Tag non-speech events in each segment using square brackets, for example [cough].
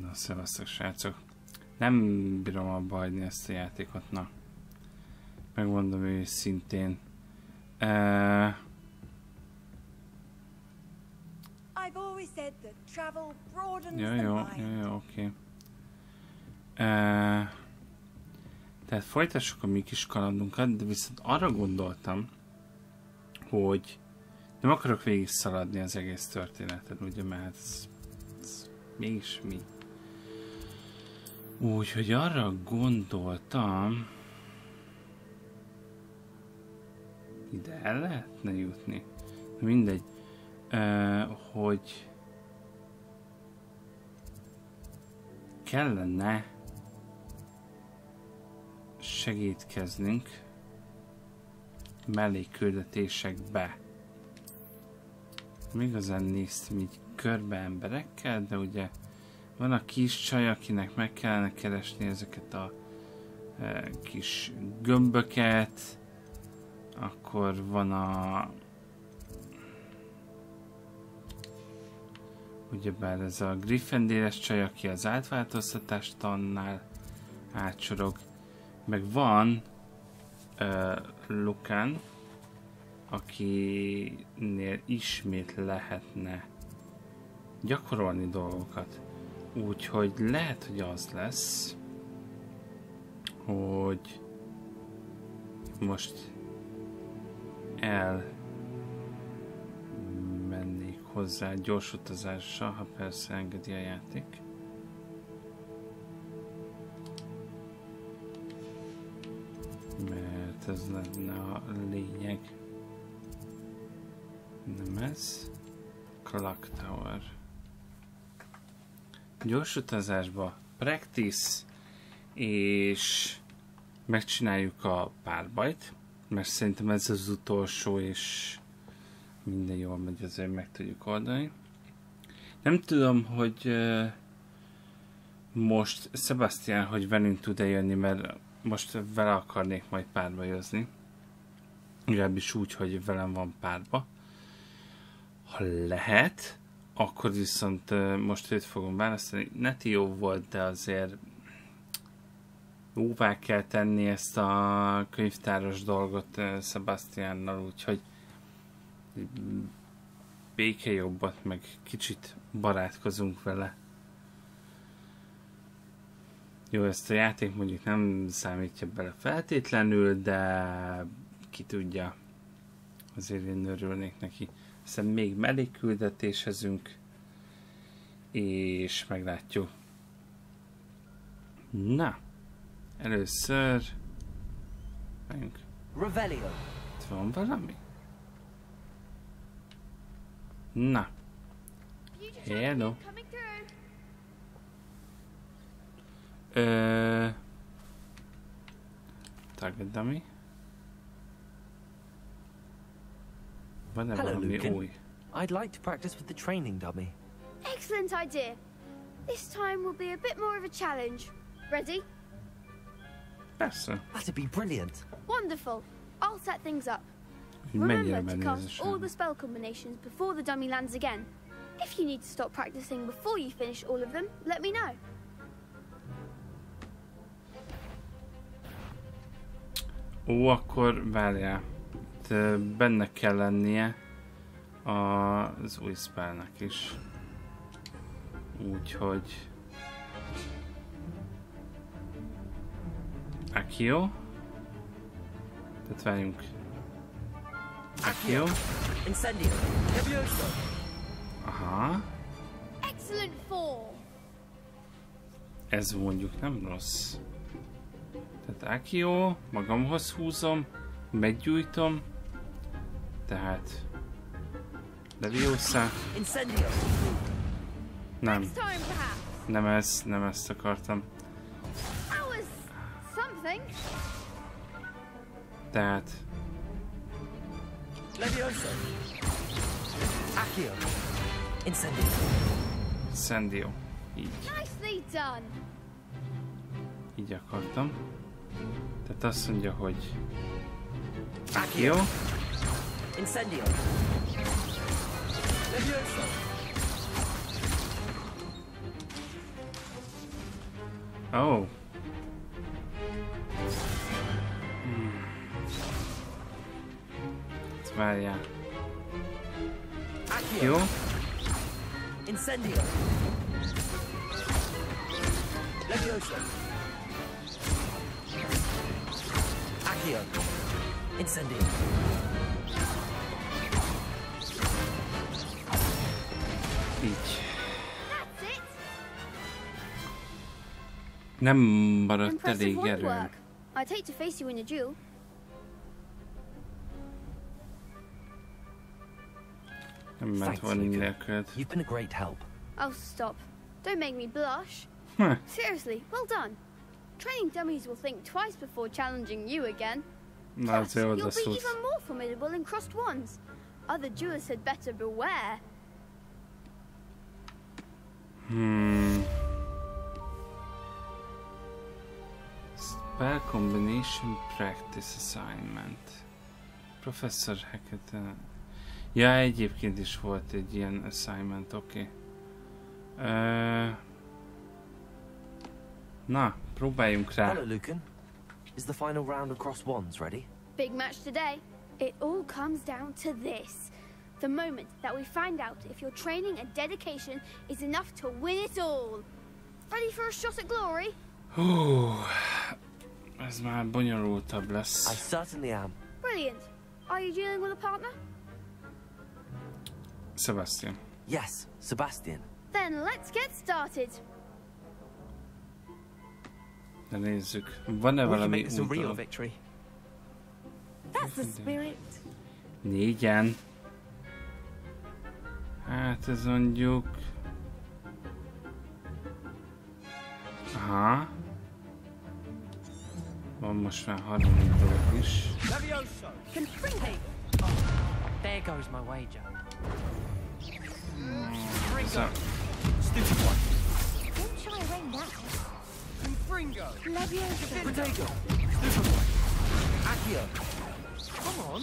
Na, szevasztok srácok. Nem bírom abba hagyni ezt a játékot, na. Megmondom őszintén. Uh, jó, the jó, jó, oké. Uh, tehát folytassuk a mi kis kalandunkat, de viszont arra gondoltam, hogy nem akarok végig szaladni az egész történetet, ugye, mert ez, ez mégis mi. Úgyhogy arra gondoltam, ide el lehetne jutni. Mindegy. Uh, hogy kellene segítkeznünk melléküldetésekbe. Nem igazán néztem így körbe emberekkel, de ugye van a kis csaj, akinek meg kellene keresni ezeket a e, kis gömböket, akkor van a ugyebár ez a Gryffindéres csaj, aki az átváltoztatást annál átsorog, meg van uh, Lukan, akinél ismét lehetne gyakorolni dolgokat. Úgyhogy lehet, hogy az lesz, hogy most el mennék hozzá gyors utazással, ha persze engedi a játék. Mert ez lenne a lényeg. Nem ez. Clock Tower. Gyors utazásba practice és megcsináljuk a párbajt, mert szerintem ez az utolsó, és minden jól megy, azért meg tudjuk oldani. Nem tudom, hogy most Sebastian, hogy velünk tud-e jönni, mert most vele akarnék majd párbajozni. Legalábbis úgy, hogy velem van párba. Ha lehet, akkor viszont most őt fogom választani. Neti jó volt, de azért jóvá kell tenni ezt a könyvtáros dolgot Sebastiannal, úgyhogy békejobbat, meg kicsit barátkozunk vele. Jó, ezt a játék mondjuk nem számítja bele feltétlenül, de ki tudja. Azért én örülnék neki. Aztán még mellékküldetésezünk, és meglátjuk. Na, először... Menjünk. Revelio. Itt van valami? Na, hello. Ö... Target dummy. Hello, Lucan. új? I'd like to practice with the training dummy. Excellent idea. This time will be a bit more of a challenge. Ready? Persze, That'd be brilliant. Wonderful. I'll set things up. hogy mennyire Remember to cast all the spell combinations before the dummy lands again. If you need to stop practicing before you finish all of them, let me know. Ó, akkor várjál. Itt, benne kell lennie az új spellnek is. Úgyhogy... Akio. Tehát várjunk. Akio. Incendio. Levioso. Aha. Excellent form. Ez mondjuk nem rossz. Tehát Akio, magamhoz húzom, meggyújtom, tehát Leviosa, Incendio. nem, nem ez, nem ezt akartam. Tehát Levioso. Accio. Incendio. Sandio, így, így akartam. Tehát azt mondja, hogy Akio, Incendio. Levioso. Oh. Hmm. Várjál. Accio. Incendio. Levioso. Accio. Incendio. Így. That's it. Nem maradt Impressive elég work, erő. I'd hate to face you in a duel. Nem ment Thanks, volna Luke. nélküled. You've been a great help. Oh, stop. Don't make me blush. Seriously, well done. Training dummies will think twice before challenging you again. Na, Plus, azért you'll be even more formidable in Crossed Wands. Other duelists had better beware. Hmm. Spell Combination Practice Assignment. Professor Hecat. uh, Ja, egyébként is volt egy ilyen assignment, oké. Okay. Uh, na, próbáljunk rá. Hello, Lucan. Is the final round of cross wands ready? Big match today. It all comes down to this. The moment that we find out if your training and dedication is enough to win it all. Ready for a shot at glory? Hú, ez már bonyolultabb I certainly am. Brilliant. Are you dealing with a partner? Sebastian. Yes, Sebastian. Then let's get started. De nézzük. Van-e We can valami make this a real úton? victory. That's the spirit. Négyen. Hát ez mondjuk... Aha. Van most már harmadik dolog is. There goes my wager. Szóval, Don't shy away now. Leviosa. Protego. Accio. Come on.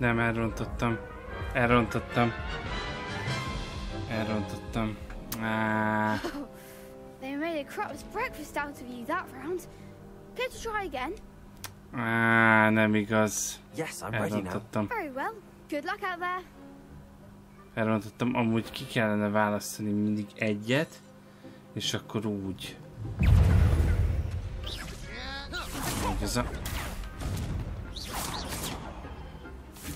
nem, elrontottam. Elrontottam. Elrontottam. Á, They made a crap's breakfast out of you that round. Care to try again? á, nem igaz. Yes, I'm ready now. Elrontottam. Very well. Good luck out there. Elrontottam. Amúgy ki kellene választani mindig egyet, és akkor úgy. Úgy ez a...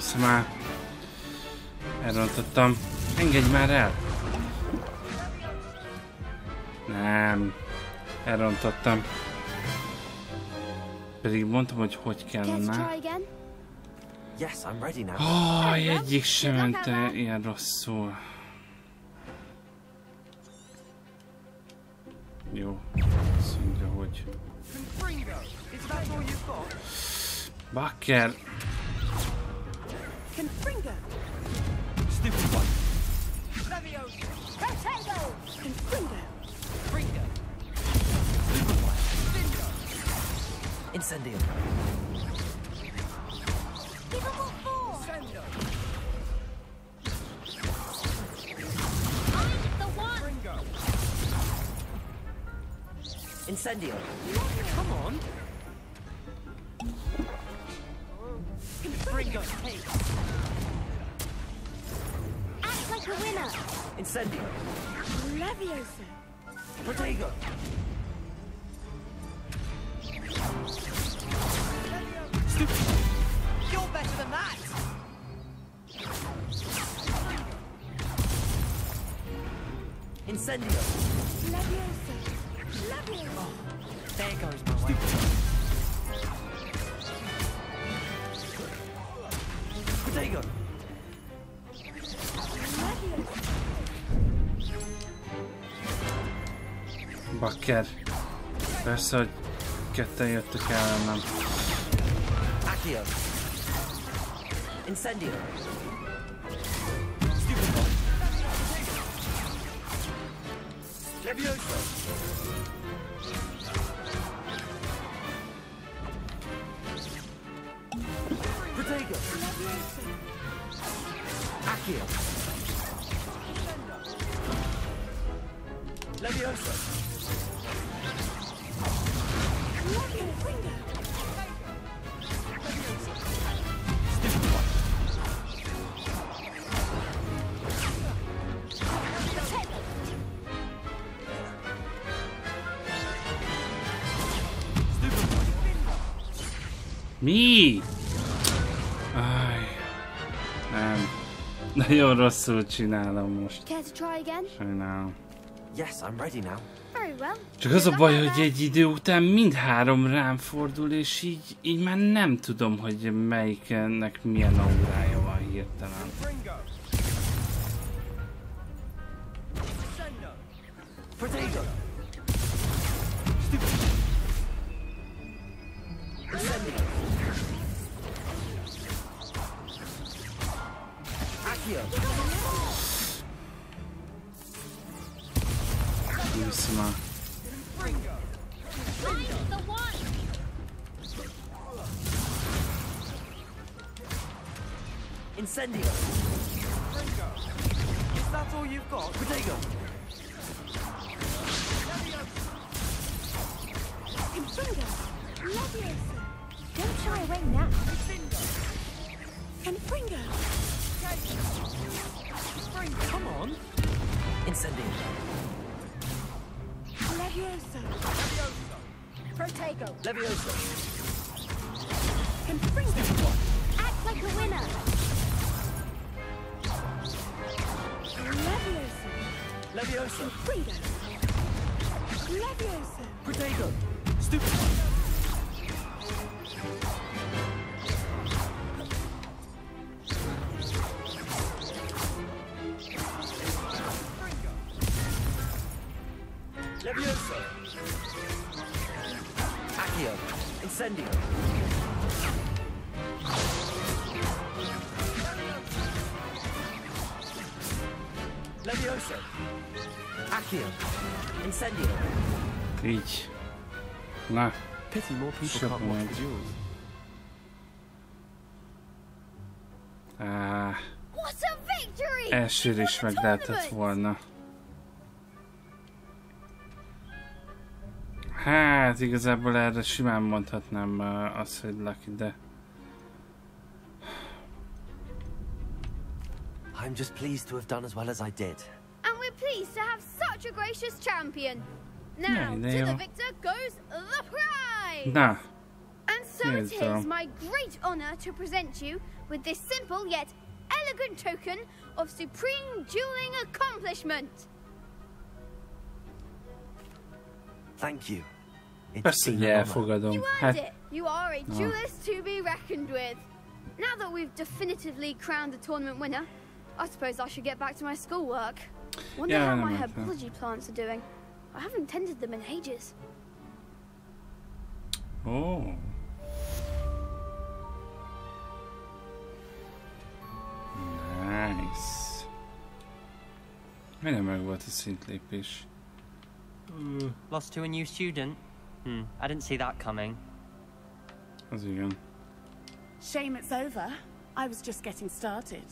Hiszem el. Elrontottam. Engedj már el! Nem. Elrontottam. Pedig mondtam, hogy hogy kellene. Yes, I'm ready now. Oh, egyik sem ment el ilyen rosszul. Jó. Mondja, hogy... Confringo! Is that all you've got? Bakker! Confringo. Stupid one. Leviosa. Protego. Confringo. Fringo. Incendio. Give them what for! Sendo. I'm the one! Fringo. Incendio. Come on. Fringo, hey. Act like a winner! Incendio. Leviosa. Protego. You're better than that. Incendio. Leviosa. Leviosa. There goes my way. Protego. Bakker. Persze, hogy ketten jöttek ellenem. Accio. Incendio. Leviosa. Protego. Mi? Nagyon rosszul csinálom most. Sajnálom. Yes, I'm ready now. Very well. Csak az a baj, hogy egy idő után mindhárom rám fordul, és így, így már nem tudom, hogy melyiknek milyen aurája van hirtelen. People can't watch up. the duels. á, What a victory! elsőre is meg lehetett volna. Hát, igazából erre simán mondhatnám uh, azt, hogy Lucky, de... I'm just pleased to have done as well as I did. And we're pleased to have such a gracious champion. Now, to the victor goes the prize! Na, And so it is um, my great honour to present you with this simple yet elegant token of supreme dueling accomplishment. Thank you. It's Persze, hogy been an honor. You earned it. You are a duelist to be reckoned with. Now that we've definitively crowned the tournament winner, I suppose I should get back to my schoolwork. Wonder Yeah, how my herbology plants are doing. I haven't tended them in ages. Ó. Nice. Minden meg volt a szintlépés. Lost to a new student? Hmm, I didn't see that coming. Az igen. Shame it's over. I was just getting started.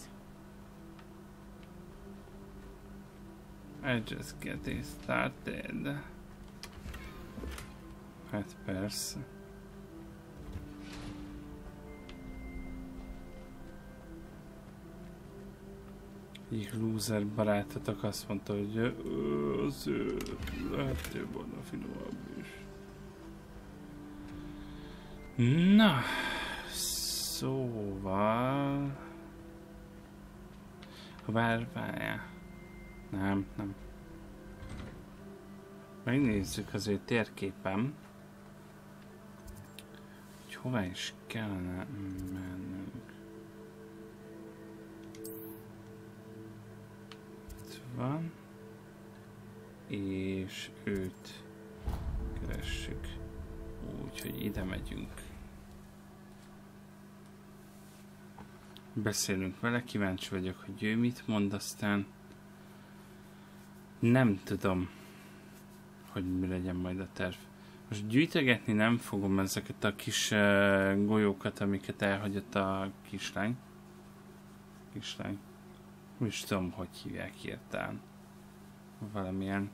I just getting started. Hát persze. Egyik loser barátotok azt mondta, hogy "Ö, az ő lehető volna finomabb is. Na, szóval... Ha bár várjál. Nem, nem. Megnézzük az ő térképen, hogy hová is kellene mennünk. Van. És őt keressük. Úgyhogy ide megyünk. Beszélünk vele, kíváncsi vagyok, hogy ő mit mond, aztán nem tudom, hogy mi legyen majd a terv. Most gyűjtögetni nem fogom ezeket a kis uh, golyókat, amiket elhagyott a kislány. Kislány. Nem is tudom, hogy hívják hirtelen. Valamilyen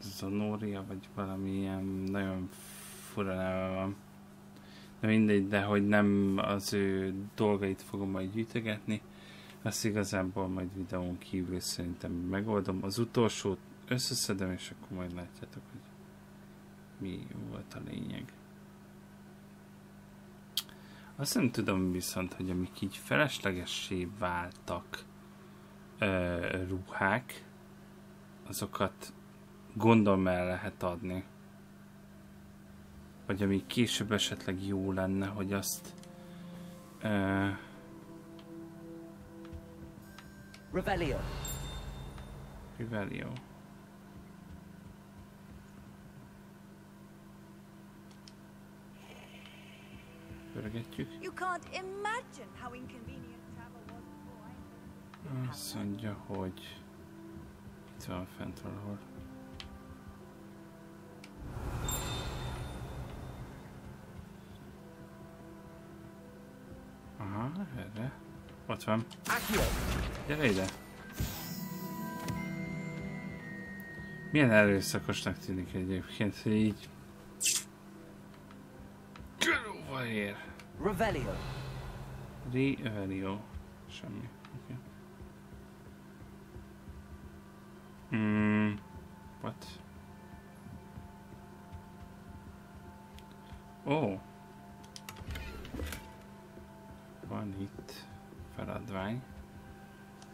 zonória, vagy valamilyen nagyon fura neve van. De mindegy, de hogy nem az ő dolgait fogom majd gyűjtögetni, azt igazából majd videón kívül szerintem megoldom. Az utolsót összeszedem, és akkor majd látjátok, hogy mi volt a lényeg. Azt nem tudom viszont, hogy amik így feleslegessé váltak ö, ruhák, azokat gondolom el lehet adni. Vagy ami később esetleg jó lenne, hogy azt ö, Revelio. Rivelio. Pörgetjük. You can't imagine how inconvenient travel was before I Azt mondja, hogy itt van fent valahol. Aha, erre. Ott van. Gyere ide! Milyen erőszakosnak tűnik egyébként, hogy így... Revelio. Revelio. Semmi. Okay. Hmm. What? Oh. Van itt feladvány.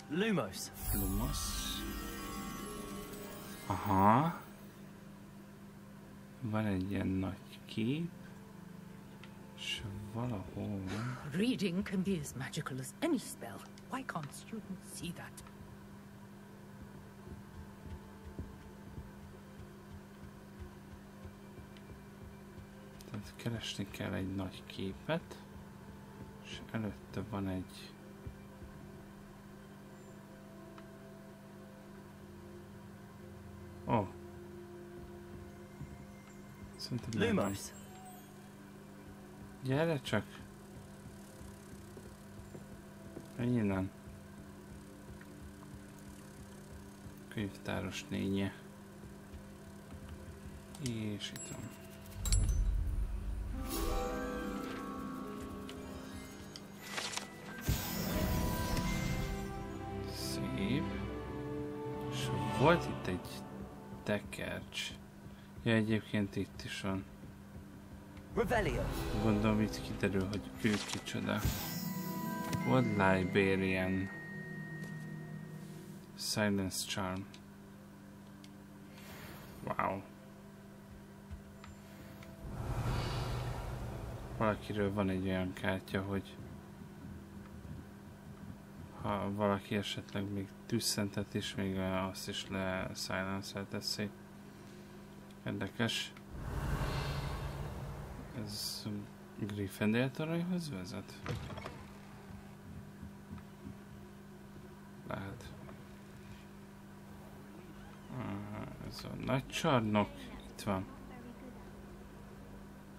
Lumos. Lumos. Aha. Van egy ilyen nagy kép. Valahol... Reading can be as magical as any spell. Why can't students see that? Tehát keresni kell egy nagy képet. És előtte van egy... Ó. Oh. Szerintem. Lumos. Gyere csak! Menj innen! Könyvtáros nénye. És itt van. Szép. És volt itt egy tekercs. Ja, egyébként itt is van. Gondolom itt kiderül, hogy ő kicsoda. Old Liberian. Silence Charm. Wow. Valakiről van egy olyan kártya, hogy ha valaki esetleg még tüsszentet is, még azt is le silence teszi. Érdekes. Ez Gryffindor toronyhoz vezet? Lehet. Ah, Ez a nagy csarnok. Itt van.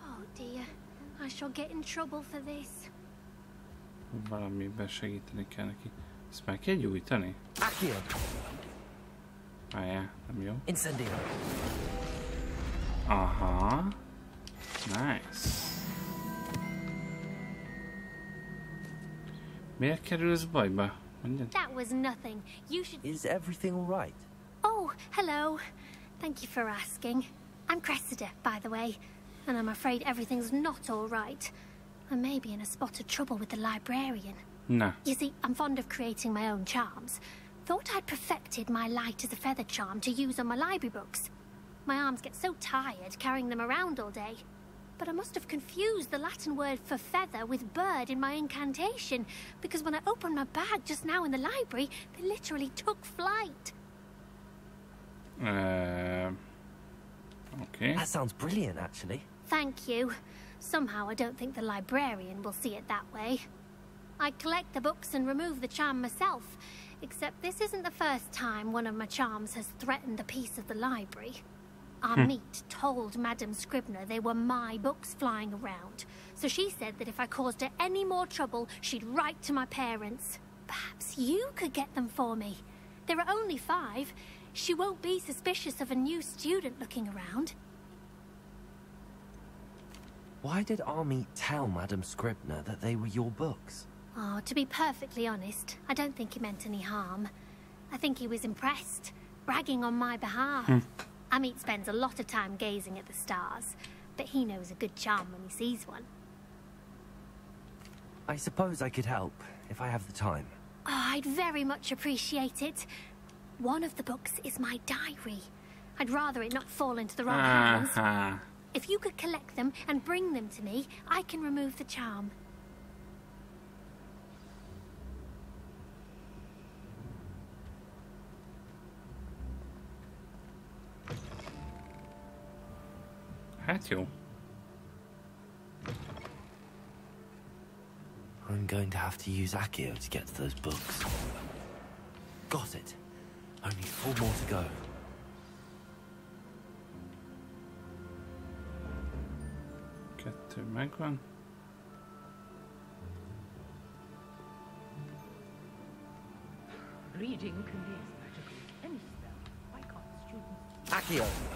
Oh dear, I shall get in trouble for this. Valamiben segíteni kell neki. Ezt meg kell gyújtani? Accio. Várjál, nem jó. Incendio. Aha. Nice. Miért kerülsz bajba? Mondjad. That was nothing. You should. Is everything all right? Oh, hello. Thank you for asking. I'm Cressida, by the way, and I'm afraid everything's not all right. I may be in a spot of trouble with the librarian. Na, You see, I'm fond of creating my own charms. Thought I'd perfected my light as a feather charm to use on my library books. My arms get so tired carrying them around all day. But I must have confused the Latin word for feather with bird in my incantation, because when I opened my bag just now in the library, they literally took flight. uh, okay. That sounds brilliant, actually. Thank you. Somehow I don't think the librarian will see it that way. I collect the books and remove the charm myself, except this isn't the first time one of my charms has threatened the peace of the library. Our hmm. meet told Madame Scribner they were my books flying around, so she said that if I caused her any more trouble, she'd write to my parents. Perhaps you could get them for me. There are only five. She won't be suspicious of a new student looking around. Why did Amit tell Madame Scribner that they were your books? Oh, to be perfectly honest, I don't think he meant any harm. I think he was impressed, bragging on my behalf. Hmm. Amit spends a lot of time gazing at the stars, but he knows a good charm when he sees one. I suppose I could help, if I have the time. Oh, I'd very much appreciate it. One of the books is my diary. I'd rather it not fall into the wrong hands. Uh-huh. If you could collect them and bring them to me, I can remove the charm. Hát. I'm going to have to use Accio to get to those books. Got it. Only four more to go. Kettő megvan. Reading can be as magical as any spell. Why can't students? Accio!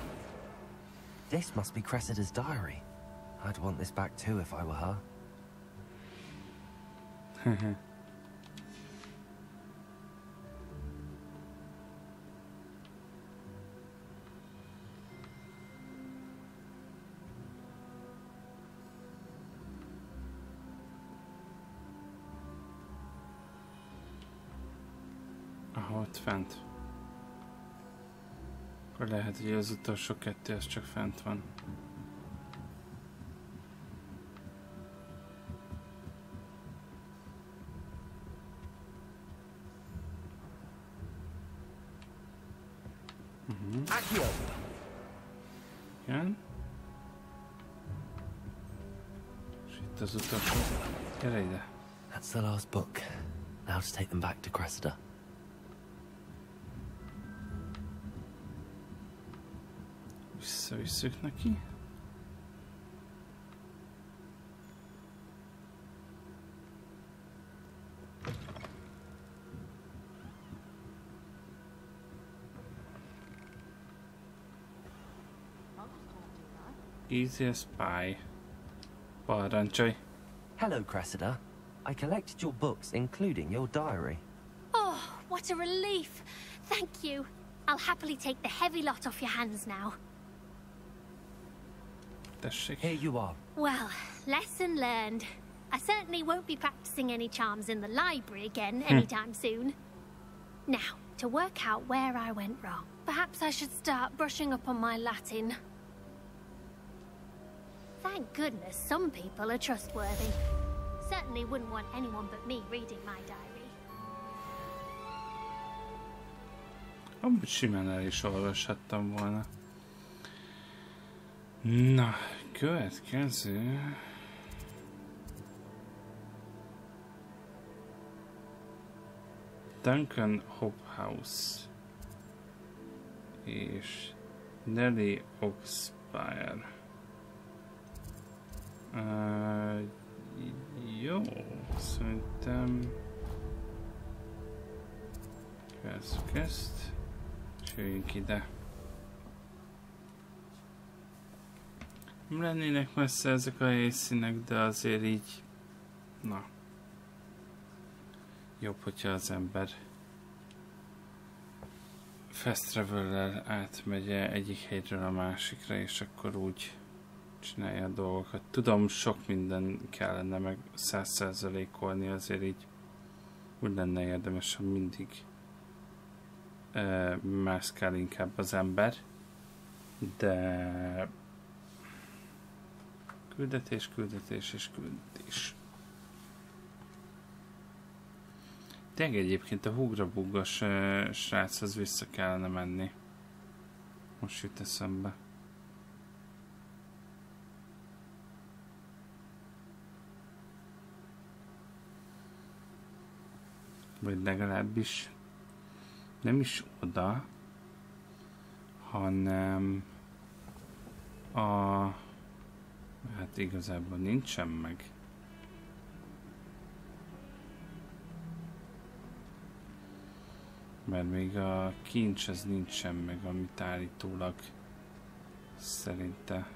This must be Cressida's diary. I'd want this back too if I were her. Fent. Akkor lehet, hogy az utolsó kettő, az csak fent van. Mhm. Ide. That's the last book. Now to take them back to Cressida. Visszavisszük neki. Easy as pie. Parancsolj. Hello, Cressida. I collected your books, including your diary. Oh, what a relief. Thank you. I'll happily take the heavy lot off your hands now. Tessék. Here you are. Well, lesson learned. I certainly won't be practicing any charms in the library again hmm. anytime soon. Now, to work out where I went wrong. Perhaps I should start brushing up on my Latin. Thank goodness some people are trustworthy. Certainly wouldn't want anyone but me reading my diary. Amúgy simán el is olvashattam volna. Na, következő... Duncan Hophouse és Nelly Oxfire. Uh, jó, szerintem Kezdjük ezt. És jöjjünk ide. Nem lennének messze ezek a helyszínek, de azért így... Na. Jobb, hogyha az ember fast travel átmegy egyik helyről a másikra, és akkor úgy csinálja a dolgokat. Tudom, sok minden kellene meg százszerzelékolni, azért így úgy lenne érdemes, ha mindig uh, mászkál inkább az ember, de küldetés, küldetés és küldetés. Tényleg egyébként a hugrabuggas uh, sráchoz vissza kellene menni. Most jut eszembe. Vagy legalábbis nem is oda, hanem a... Hát igazából nincsen meg. Mert még a kincs az nincsen meg, amit állítólag szerinte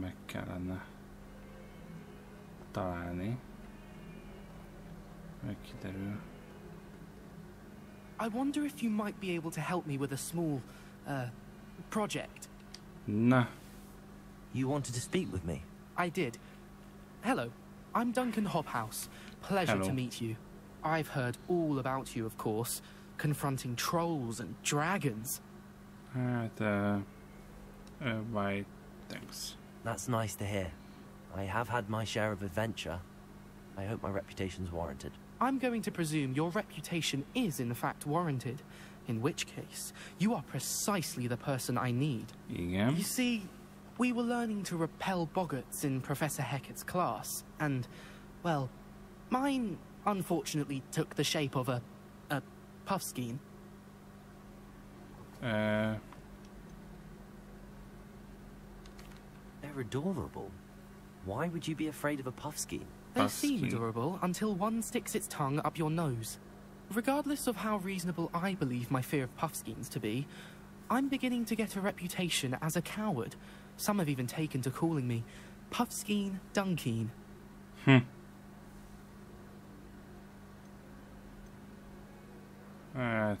meg kellene találni. Megkiderül. I wonder if you might be able to help me with a small, uh, project. Na, You wanted to speak with me? I did. Hello, I'm Duncan Hobhouse. Pleasure Hello. to meet you. I've heard all about you, of course, confronting trolls and dragons. hát... Uh, uh, why, thanks. That's nice to hear. I have had my share of adventure. I hope my reputation's warranted. I'm going to presume your reputation is in fact warranted, in which case, you are precisely the person I need. Igen. You see, we were learning to repel boggarts in Professor Hecat's class, and, well, mine unfortunately took the shape of a. a puffskein. Uh, They're adorable. Why would you be afraid of a puffskein? They seem Puffskein. adorable until one sticks its tongue up your nose. Regardless of how reasonable I believe my fear of puffskeins to be, I'm beginning to get a reputation as a coward. Some have even taken to calling me Puffskein Dunkeen. Hmm. hát,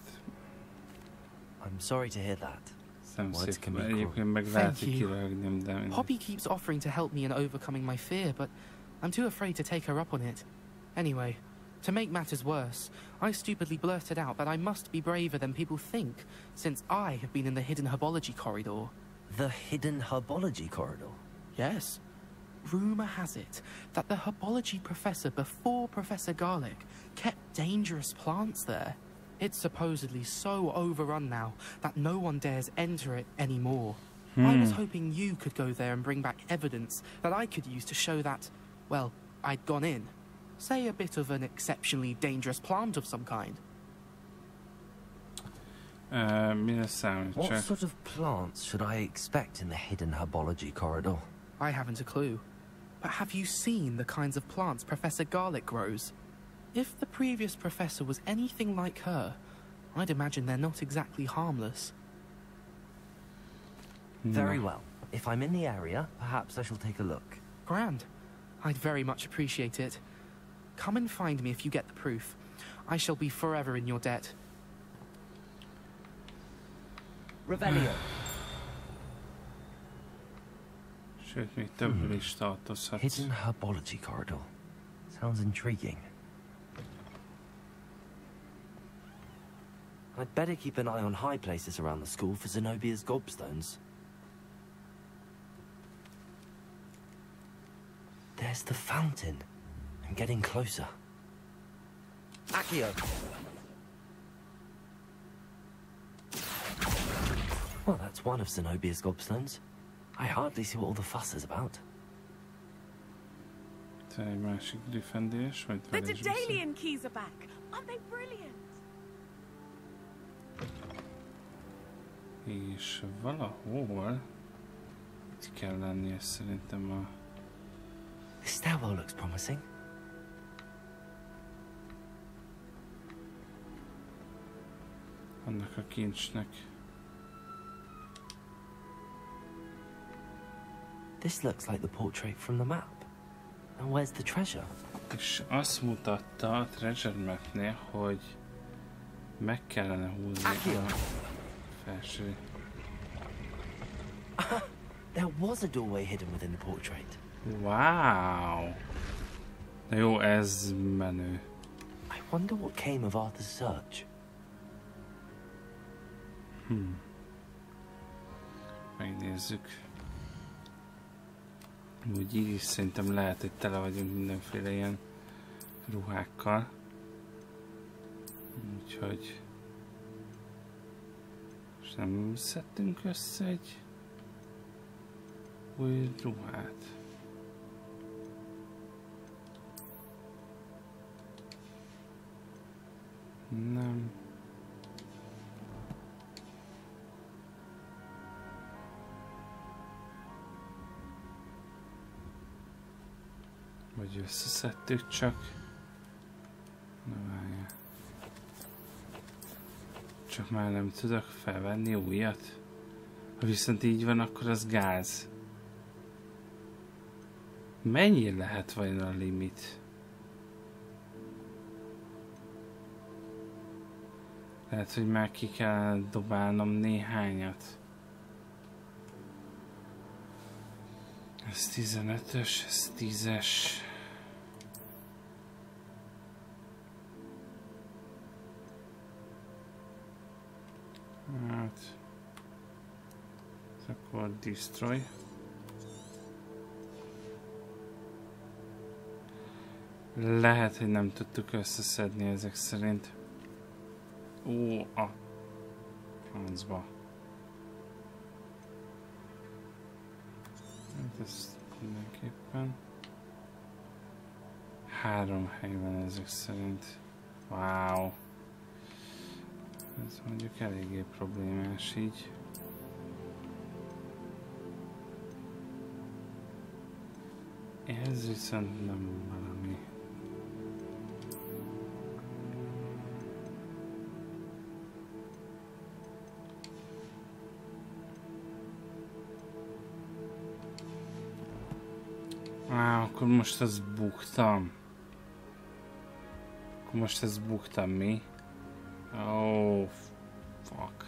I'm sorry to hear that. nem Words can be Egyébként Thank you. kirögnöm, de mindegy. Poppy keeps offering to help me in overcoming my fear, but I'm too afraid to take her up on it. Anyway, to make matters worse, I stupidly blurted out that I must be braver than people think, since I have been in the hidden herbology corridor. The hidden herbology corridor. Yes. Rumour has it that the herbology professor before Professor Garlick kept dangerous plants there. It's supposedly so overrun now that no one dares enter it anymore. I was hmm. hoping you could go there and bring back evidence that I could use to show that, well, I'd gone in. Say a bit of an exceptionally dangerous plant of some kind. Uh, mire számít What csak? sort of plants should I expect in the hidden herbology corridor? I haven't a clue. But have you seen the kinds of plants Professor Garlick grows? If the previous professor was anything like her, I'd imagine they're not exactly harmless. Very well. If I'm in the area, perhaps I shall take a look. Grand. I'd very much appreciate it. Come and find me if you get the proof. I shall be forever in your debt. Revelio. Sőt, még többől is tartozhatsz. hidden herbology corridor. Sounds intriguing. I'd better keep an eye on high places around the school for Zenobia's gobstones. There's the fountain. I'm getting closer. Accio! Well, that's one of Zenobia's gobstones. I hardly see what all the fuss is about. Te egy másik defendés, vagy The veled? Daedalian keys are back. Aren't they brilliant? És valahol itt kell lennie szerintem a... This stairwell looks promising. annak a kincsnek. This looks like the portrait from the map. And where's the treasure? És azt mutatta a Treasure Mapnél, hogy meg kellene húzni a felső. There was a doorway hidden within the portrait. Wow! Na jó, ez menő. I wonder what came of Arthur's search. Hmm. Megnézzük. Úgy így is szerintem lehet, hogy tele vagyunk mindenféle ilyen ruhákkal. Úgyhogy... És nem szedtünk össze egy új ruhát. Nem. Vagy összeszedtük csak. Na várjál. Csak már nem tudok felvenni újat. Ha viszont így van, akkor az gáz. Mennyi lehet vajon a limit? Lehet, hogy már ki kell dobálnom néhányat. Ez 15-ös, ez 10-es. Hát... ez Akkor destroy. Lehet, hogy nem tudtuk összeszedni ezek szerint. Ó, a francba. Hát ez mindenképpen. Három hely van ezek szerint. Wow. Ez mondjuk eléggé problémás így. Ez viszont nem valami. Á, akkor most ezt buktam. Akkor most ezt buktam, mi? Oh, fuck.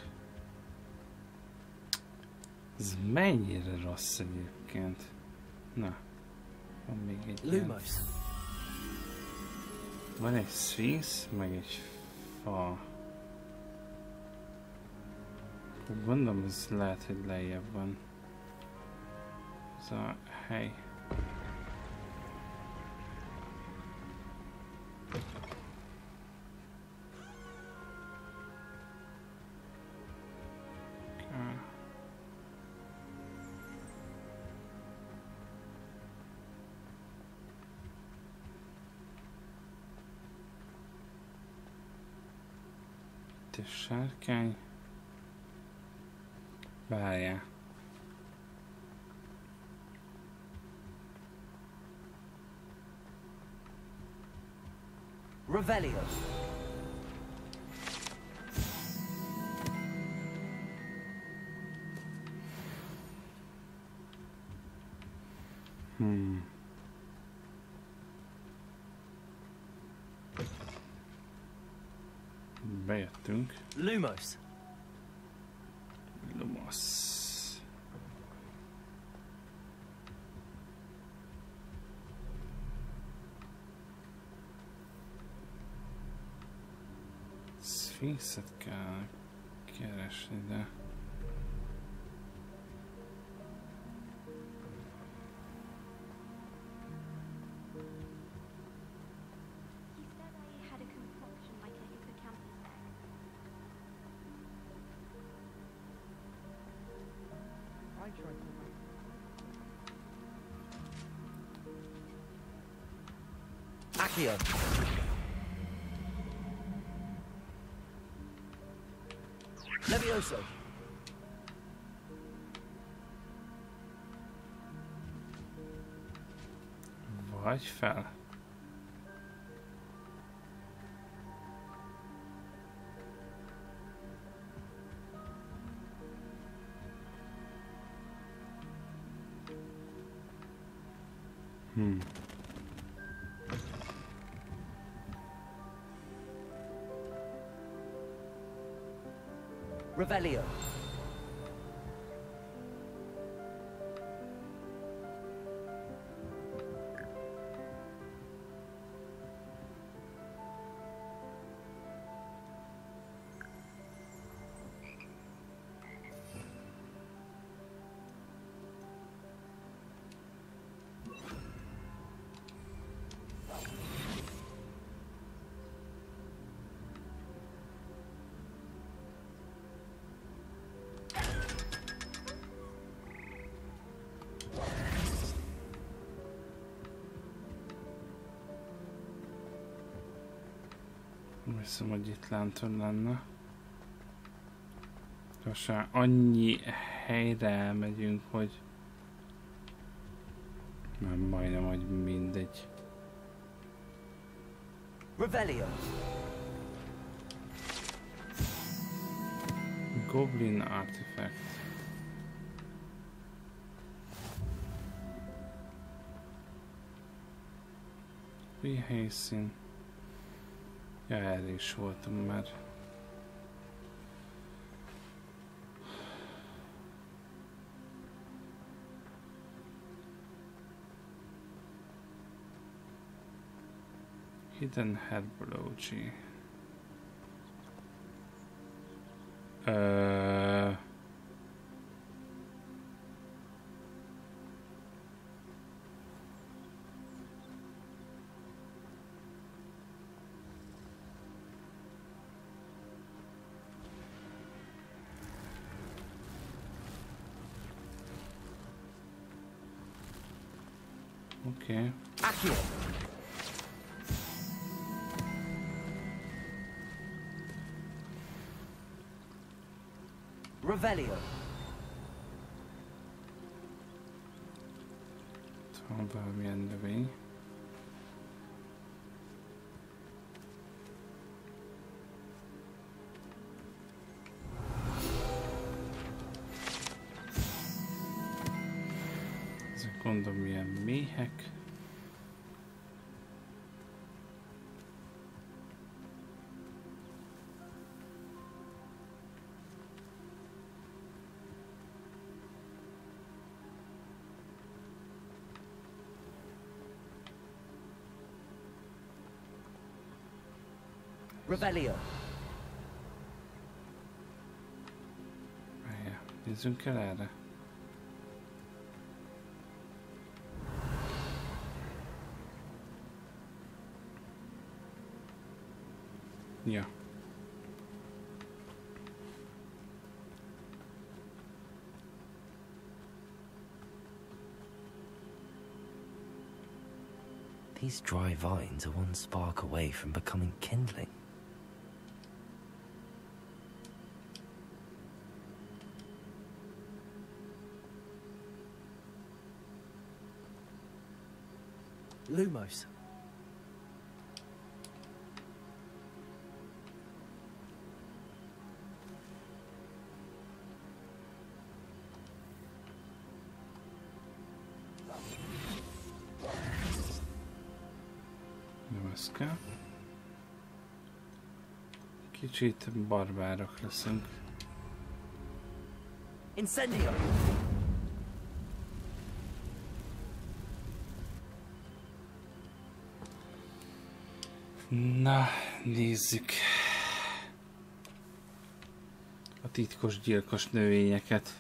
Ez mennyire rossz egyébként. Na, van még egy ilyen. Lumos. Van egy Sphinx, meg egy fa. Gondolom, ez lehet, hogy lejjebb van. Ez a hely. Revelio. Hmm. Bejöttünk. Lumos. fixet kell keresni, de... Accio. Levioso. Vagy fel. Hmm. Revelio. Hiszem, hogy itt lentről lenne. Gyorsan annyi helyre elmegyünk, hogy már majdnem, hogy mindegy. Revelio. Goblin Artifact. Új helyszín. Ja, erre is voltam már. Hidden Herbology. Ö... Okay. Accio. Revelio. Van valamilyen növény. Ezek gondolom milyen méhek. Revelio. Nézzünk el erre. These dry vines are one spark away from becoming kindling. Lumos. Kicsit barbárok leszünk. Incendio. Na, nézzük. A titkos gyilkos növényeket.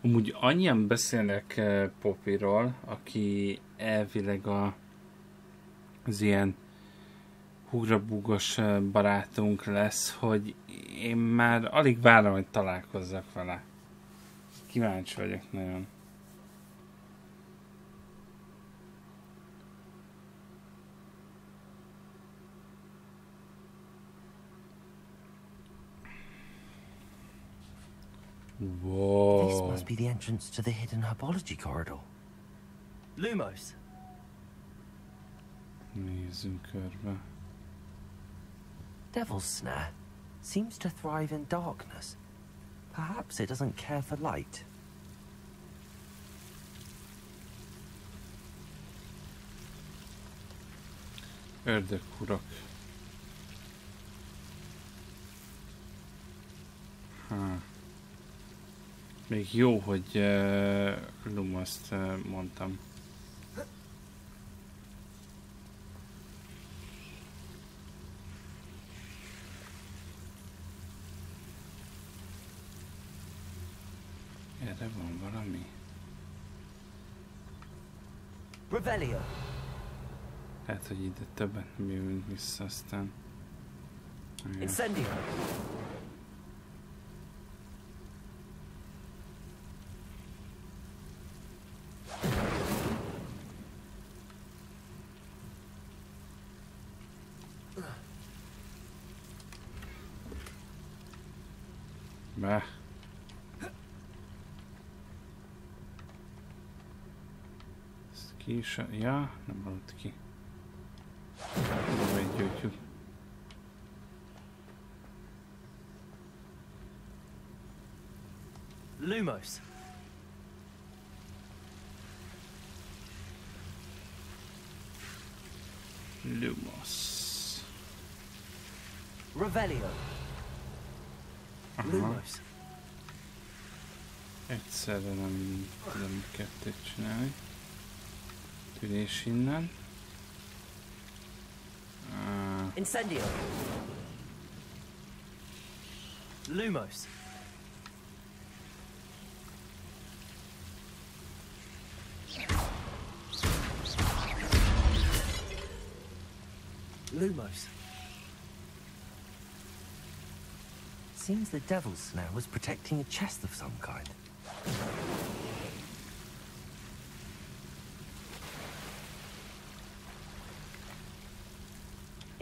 Amúgy annyian beszélnek uh, Poppyról, aki elvileg a, az ilyen hugrabugos ö, barátunk lesz, hogy én már alig várom, hogy találkozzak vele. Kíváncsi vagyok nagyon. This Whoa. must be the entrance to the hidden herbology corridor. Lumos. Nézzünk körbe. Devil's Snare seems to thrive in darkness. Perhaps it doesn't care for light. Ördögurok. Ha. Még jó, hogy uh, Lumoszt uh, mondtam. Revelio. Lehet, hogy ide többet nem jövünk vissza aztán. Incendio. Ezt ki is... Ja, nem aludt ki. Meggyújtjuk. Lumos. Lumos. Revelio. Aha. Lumos. Egyszerre nem tudom kettőt csinálni. Tűnés innen. Incendio. Lumos. Lumos. Seems the Devil's Snare was protecting a chest of some kind.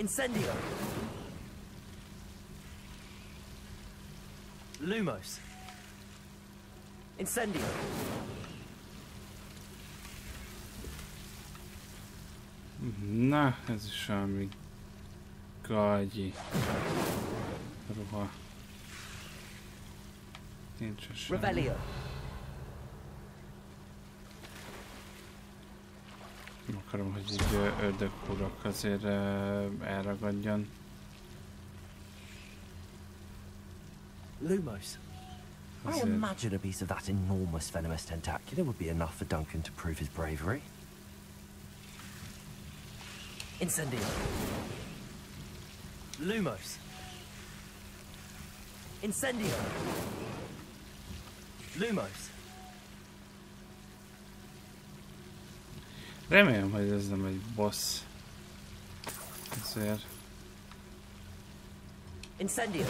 Incendio. Lumos. Incendio. Na, ez is valami gagyi ruha. Nincs a semmi. Revelio. Akarom, hogy így ö, ördögurok azért elragadjon. Lumos. I imagine a piece of that enormous venomous tentacula would be enough for Duncan to prove his bravery. Incendio. Lumos. Incendio. Lumos. Remélem, hogy ez nem egy boss. Ezért Incendio.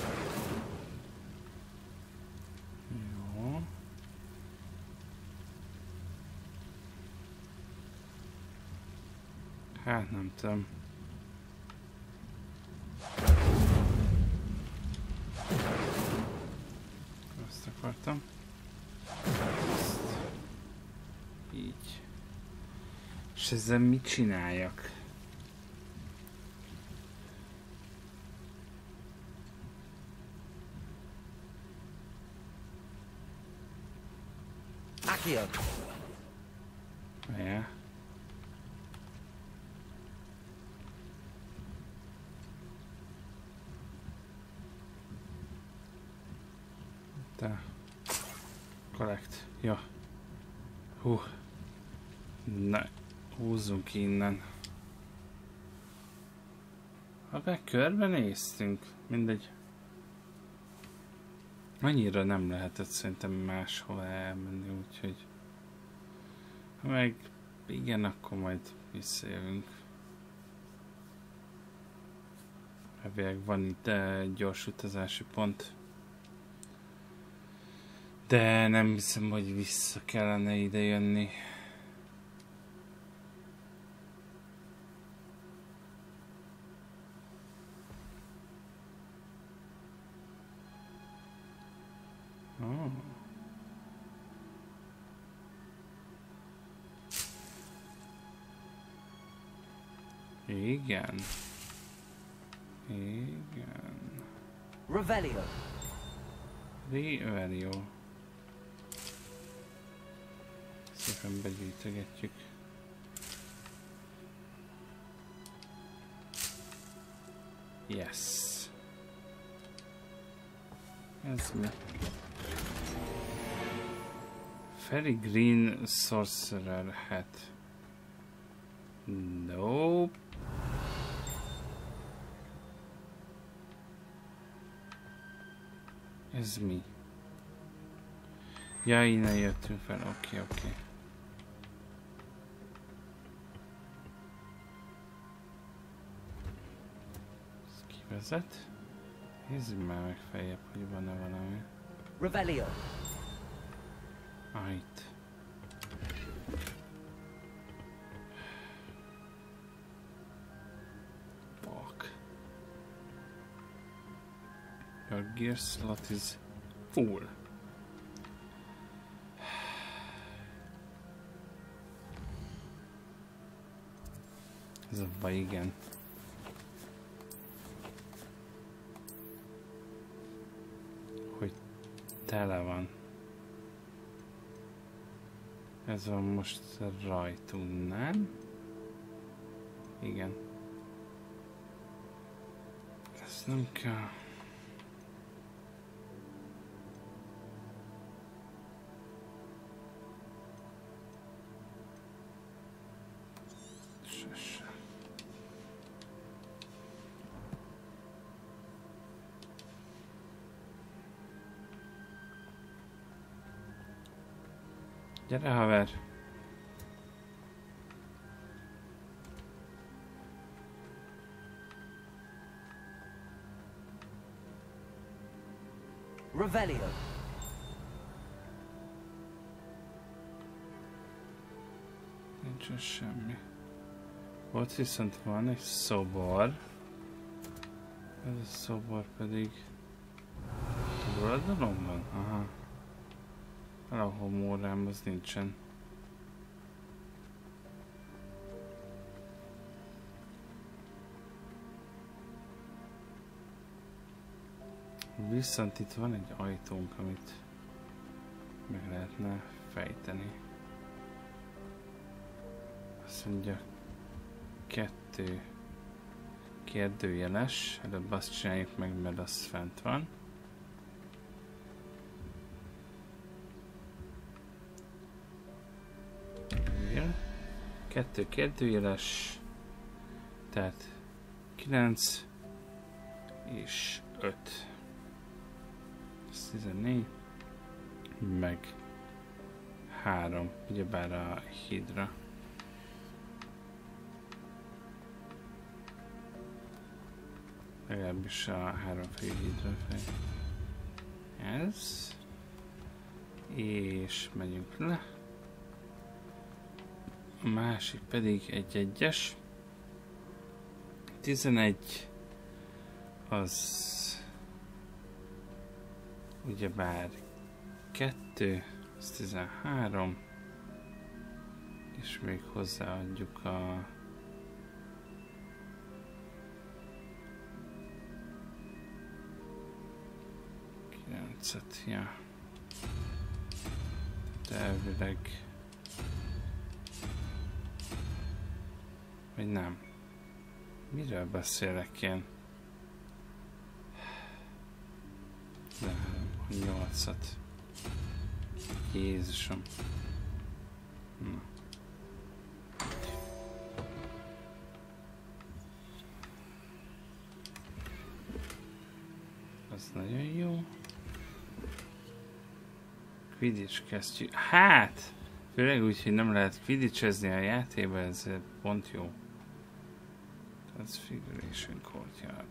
jó. Hát nem tudom. Azt akartam. Ezt. Így. És ezzel mit csináljak? Accio. Ja. De. Collect. Ja. Hú. Ne. Húzzunk ki innen. Ha be körbenéztünk, mindegy. Annyira nem lehetett szerintem máshova elmenni, úgyhogy... Ha meg igen, akkor majd visszajövünk. Elvileg van itt gyors utazási pont. De nem hiszem, hogy vissza kellene ide jönni. Igen. Igen. Revelio. Revelio. Szépen begyűjtögetjük. Yes. Ez mi? Ferry Green Sorcerer Hat. Nope. Ez mi? Ja, innen jöttünk fel, oké, okay, oké. Okay. Ez kivezet? Nézzük már meg feljebb, hogy van-e valami. Revelio. Ah, itt. Gear slot is full. Ez a baj, igen. Hogy tele van. Ez van most rajtunk, nem? Igen. Ez nem kell. Gyere haver! Revelio. Nincs ott semmi. Ott viszont van egy szobor. Ez a szobor pedig... Forradalomban? Aha. Valahol Mórám az nincsen. Viszont itt van egy ajtónk, amit meg lehetne fejteni. Azt mondja, kettő kérdőjeles. Előbb azt csináljuk meg, mert az fent van. Kettő kérdőjeles. Tehát 9 és 5. Ez 14. Meg 3. Ugyebár a hidra. Legalábbis a háromfejű hidrofej. Ez. És megyünk le. A másik pedig egy egyes. 11 az ugyebár 2, az 13 és még hozzáadjuk a kilencet, ja. De elvileg vagy nem. Miről beszélek én? De a nyolcat. Jézusom. Na. Az nagyon jó. Quidditch kesztyű. Hát! Főleg úgy, hogy nem lehet quidditchezni a játékban, ez pont jó. Transfiguration Courtyard.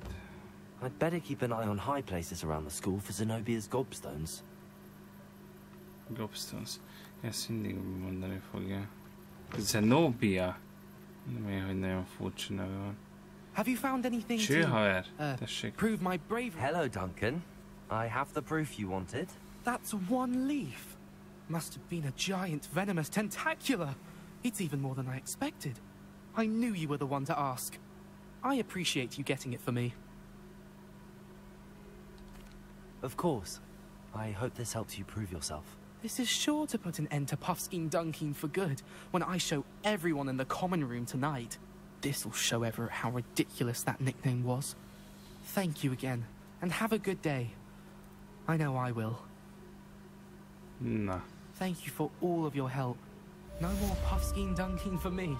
I'd better keep an eye on high places around the school for Zenobia's gobstones. Gobstones. Ezt mindig mondani fogja. Zenobia. Nem olyan, hogy nagyon furcsa neve van. Have you found anything Cső to haver. uh, Tessék. prove my bravery? Hello, Duncan. I have the proof you wanted. That's one leaf. Must have been a giant venomous tentacula. It's even more than I expected. I knew you were the one to ask. I appreciate you getting it for me. Of course. I hope this helps you prove yourself. This is sure to put an end to Puffskein Dunking for good when I show everyone in the common room tonight. This'll show Everett how ridiculous that nickname was. Thank you again, and have a good day. I know I will. Na. Thank you for all of your help. No more Puffskein Dunking for me.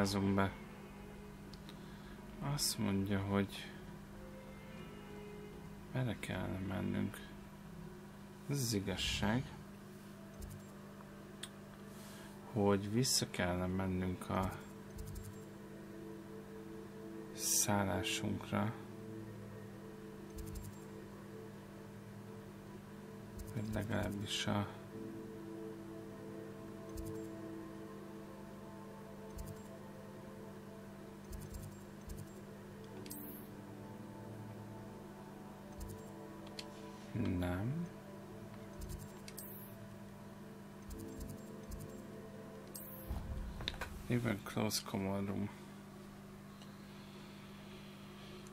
Pofázom be. Azt mondja, hogy bele kellene mennünk. Ez az igazság. Hogy vissza kellene mennünk a szállásunkra. Legalábbis a Even close command room.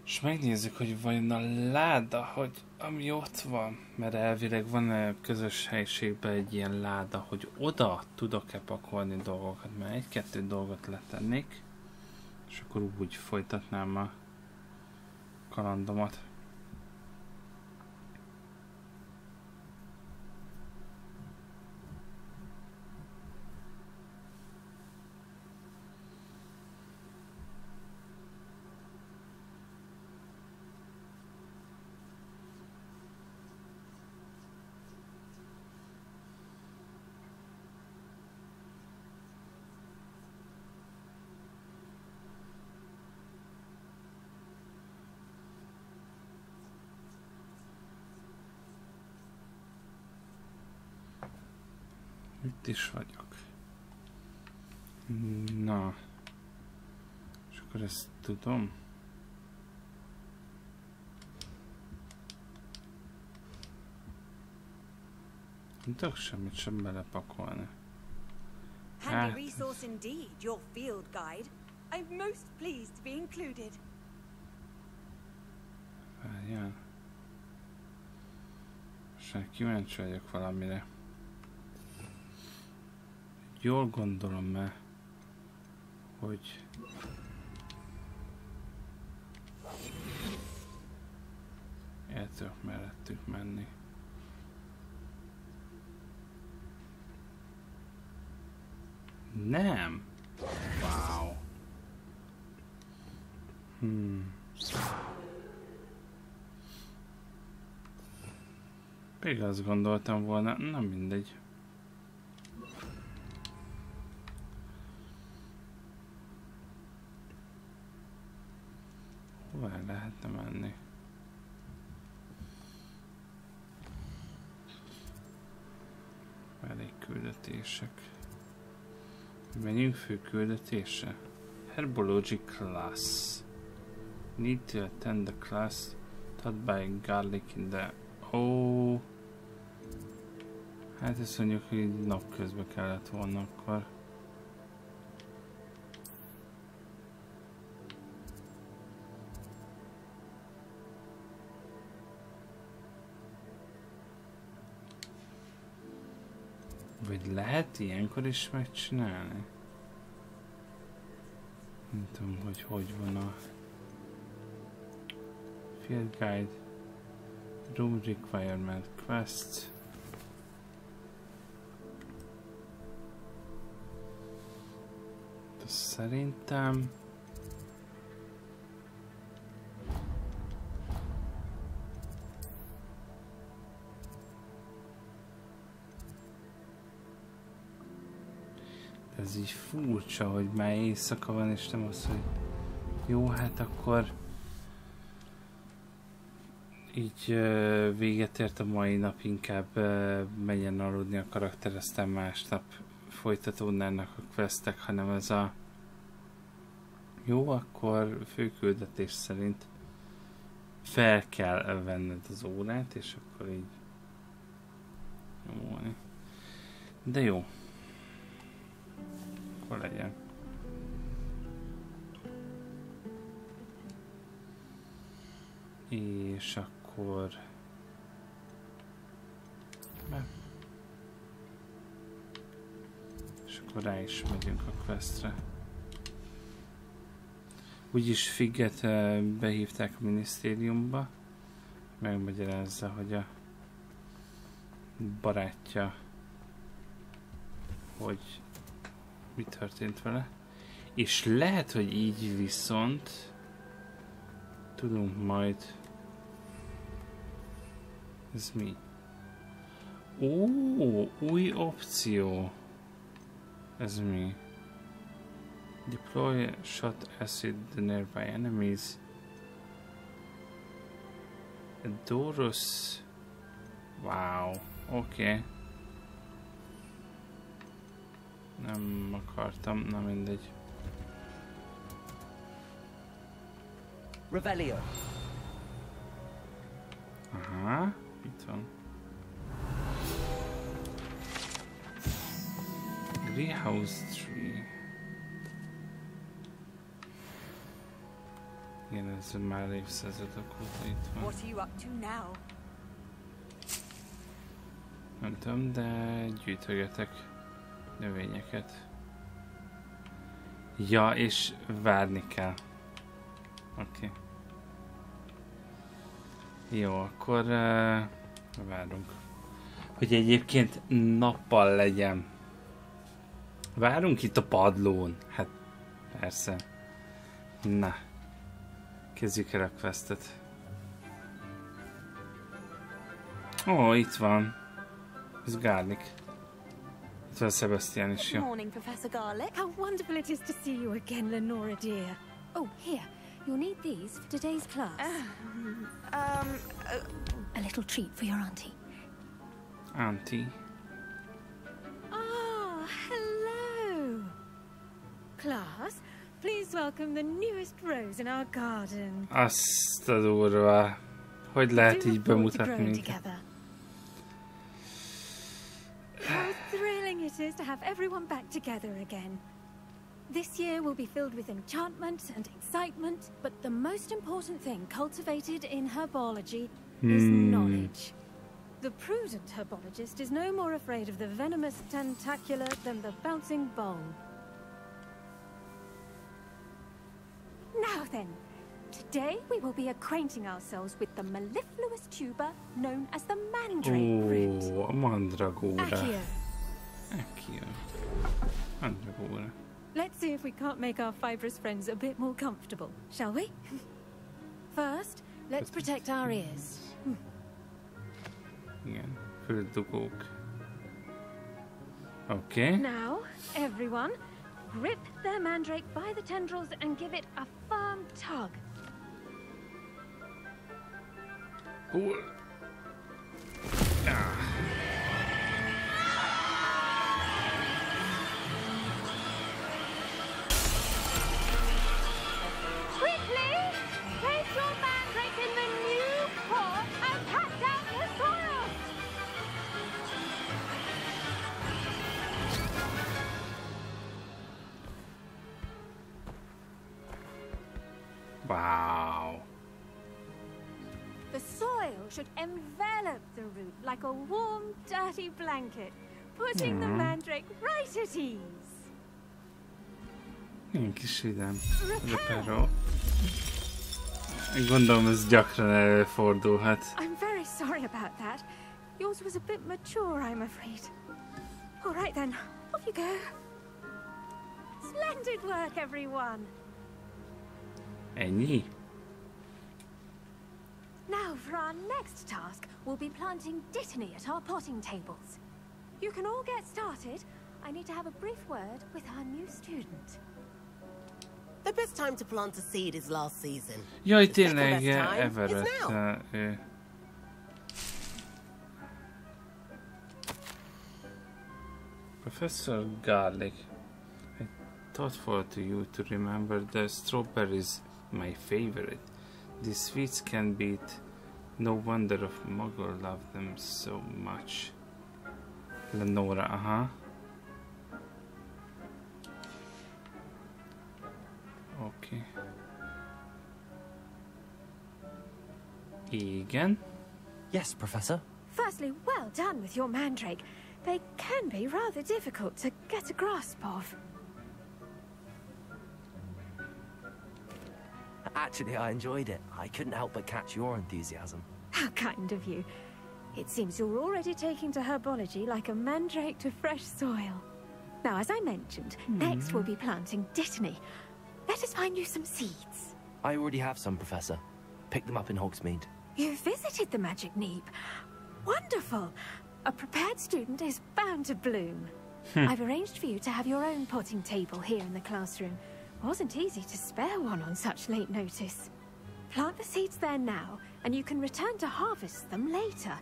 És megnézzük, hogy vajon a láda, hogy ami ott van, mert elvileg van -e közös helyiségben egy ilyen láda, hogy oda tudok-e pakolni dolgokat, mert egy-kettő dolgot letennék, és akkor úgy folytatnám a kalandomat. Itt is vagyok. Na. És akkor ezt tudom. Nem tudok semmit sem belepakolni. Handy Ah. resource indeed, your field guide. I'm most pleased to be included. Várjál. Most már kíváncsi vagyok valamire. Jól gondolom-e, hogy el tudok mellettük menni. Nem! Wow! Hmm. Még azt gondoltam volna, na mindegy. Hová lehetne menni? Elég küldetések. Menjünk fő küldetése. Herbology class. Need to attend the class taught by Garlic in the... Oh. Hát ezt mondjuk, hogy napközben kellett volna akkor. Vagy lehet ilyenkor is megcsinálni? Nem tudom, hogy hogy van a Field Guide Room Requirement Quest Szerintem... így furcsa, hogy már éjszaka van, és nem az, hogy jó, hát akkor így ö, véget ért a mai nap, inkább ö, menjen aludni a karakter, aztán másnap folytatódnának a questek, hanem ez a jó, akkor főküldetés szerint fel kell venned az órát, és akkor így jó. De jó. Akkor legyen. És akkor... Be. És akkor rá is megyünk a questre. Úgyis Figget eh, behívták a minisztériumba. Megmagyarázza, hogy a barátja hogy mi történt vele. És lehet, hogy így viszont tudunk majd... Ez mi? Ó, új opció. Ez mi? Deploy shot acid the nearby enemies. Dorus. Wow. Okay. Nem akartam, na mindegy. Revelio. Aha, itt van. Greenhouse Tree. Igen, ez már évszázadok óta itt van. What are you up to now? Nem tudom, de gyűjtögetek növényeket. Ja, és várni kell. Oké. Okay. Jó, akkor uh, várunk. Hogy egyébként nappal legyen. Várunk itt a padlón. Hát, persze. Na. Kezdjük el a questet. Ó, itt van. Ez Gárnik. Itt van Sebastian is, jó. Morning, Professor Garlick. How wonderful it is to see you again, Lenora dear. Oh, here. You'll need these for today's class. Um, uh, A little treat for your auntie. Auntie. Ah, hello. Class, please welcome the newest rose in our garden. Azt a durva. Hogy lehet Do így look bemutatni growing minket? together. How is to have everyone back together again. This year will be filled with enchantment and excitement, but the most important thing cultivated in herbology is Hmm. knowledge. The prudent herbologist is no more afraid of the venomous tentacula than the bouncing bulb. Now then, today we will be acquainting ourselves with the mellifluous tuber known as the mandrake root. Ó, a Accio. Mandragóra. Let's see if we can't make our fibrous friends a bit more comfortable, shall we? First, let's protect our ears. Igen, földugók. Oké. Okay. Now, everyone, grip their mandrake by the tendrils and give it a firm tug. Ó. Ah. Wow. The soil should envelop the root like a warm, dirty blanket, putting the Mhm. mandrake right at ease. Kis vidám. Reparo. Gondolom ez gyakran előfordulhat. I'm very sorry about that. Yours was a bit mature, I'm afraid. All right then, off you go. Splendid work, everyone. Ennyi? Now, for our next task, we'll be planting Dittany at our potting tables. You can all get started. I need to have a brief word with our new student. The best time to plant a seed is last season. Jaj, The second tényleg, best eh, time is Everett. now. eh, ő. Professor Garlick, I thoughtful to you to remember the strawberries my favorite. These sweets can beat. No wonder of Muggle love them so much. Lenora, aha. Okay. Igen. Yes, Professor. Firstly, well done with your mandrake. They can be rather difficult to get a grasp of. Actually, I enjoyed it. I couldn't help but catch your enthusiasm. How kind of you. It seems you're already taking to herbology like a mandrake to fresh soil. Now, as I mentioned, next we'll be planting Dittany. Let us find you some seeds. I already have some, Professor. Pick them up in Hogsmeade. You visited the Magic Neep. Wonderful. A prepared student is bound to bloom. Hmm. I've arranged for you to have your own potting table here in the classroom. Wasn't easy to spare one on such late notice. Plant the seeds there now, and you can return to harvest them later.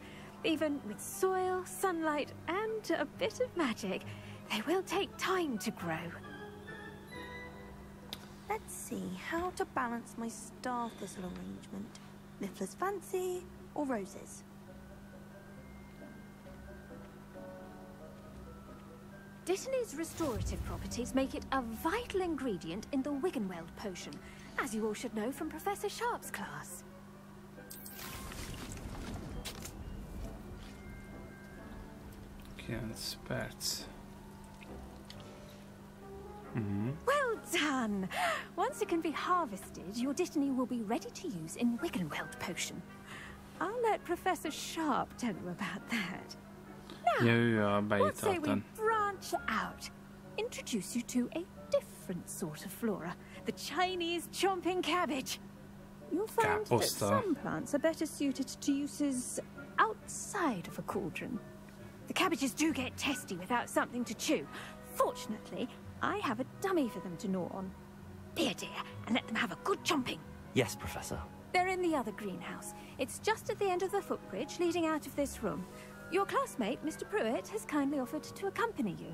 Even with soil, sunlight, and a bit of magic, they will take time to grow. Let's see how to balance my star thistle arrangement. Miffler's fancy or roses? Dittany's restorative properties make it a vital ingredient in the Wiggenweld potion, as you all should know from Professor Sharp's class. Kilenc perc. Mhm. Well done! Once it can be harvested, your Dittany will be ready to use in Wiggenweld potion. I'll let Professor Sharp tell you about that. Ja, ő a What say we. Branch out? Introduce you to a different sort of flora, the Chinese chomping cabbage. You'll find that some plants are better suited to uses outside of a cauldron. The cabbages do get testy without something to chew. Fortunately, I have a dummy for them to gnaw on. Be a dear and let them have a good chomping. Yes, Professor. They're in the other greenhouse. It's just at the end of the footbridge leading out of this room. Your classmate, Mr. Pruitt, has kindly offered to accompany you.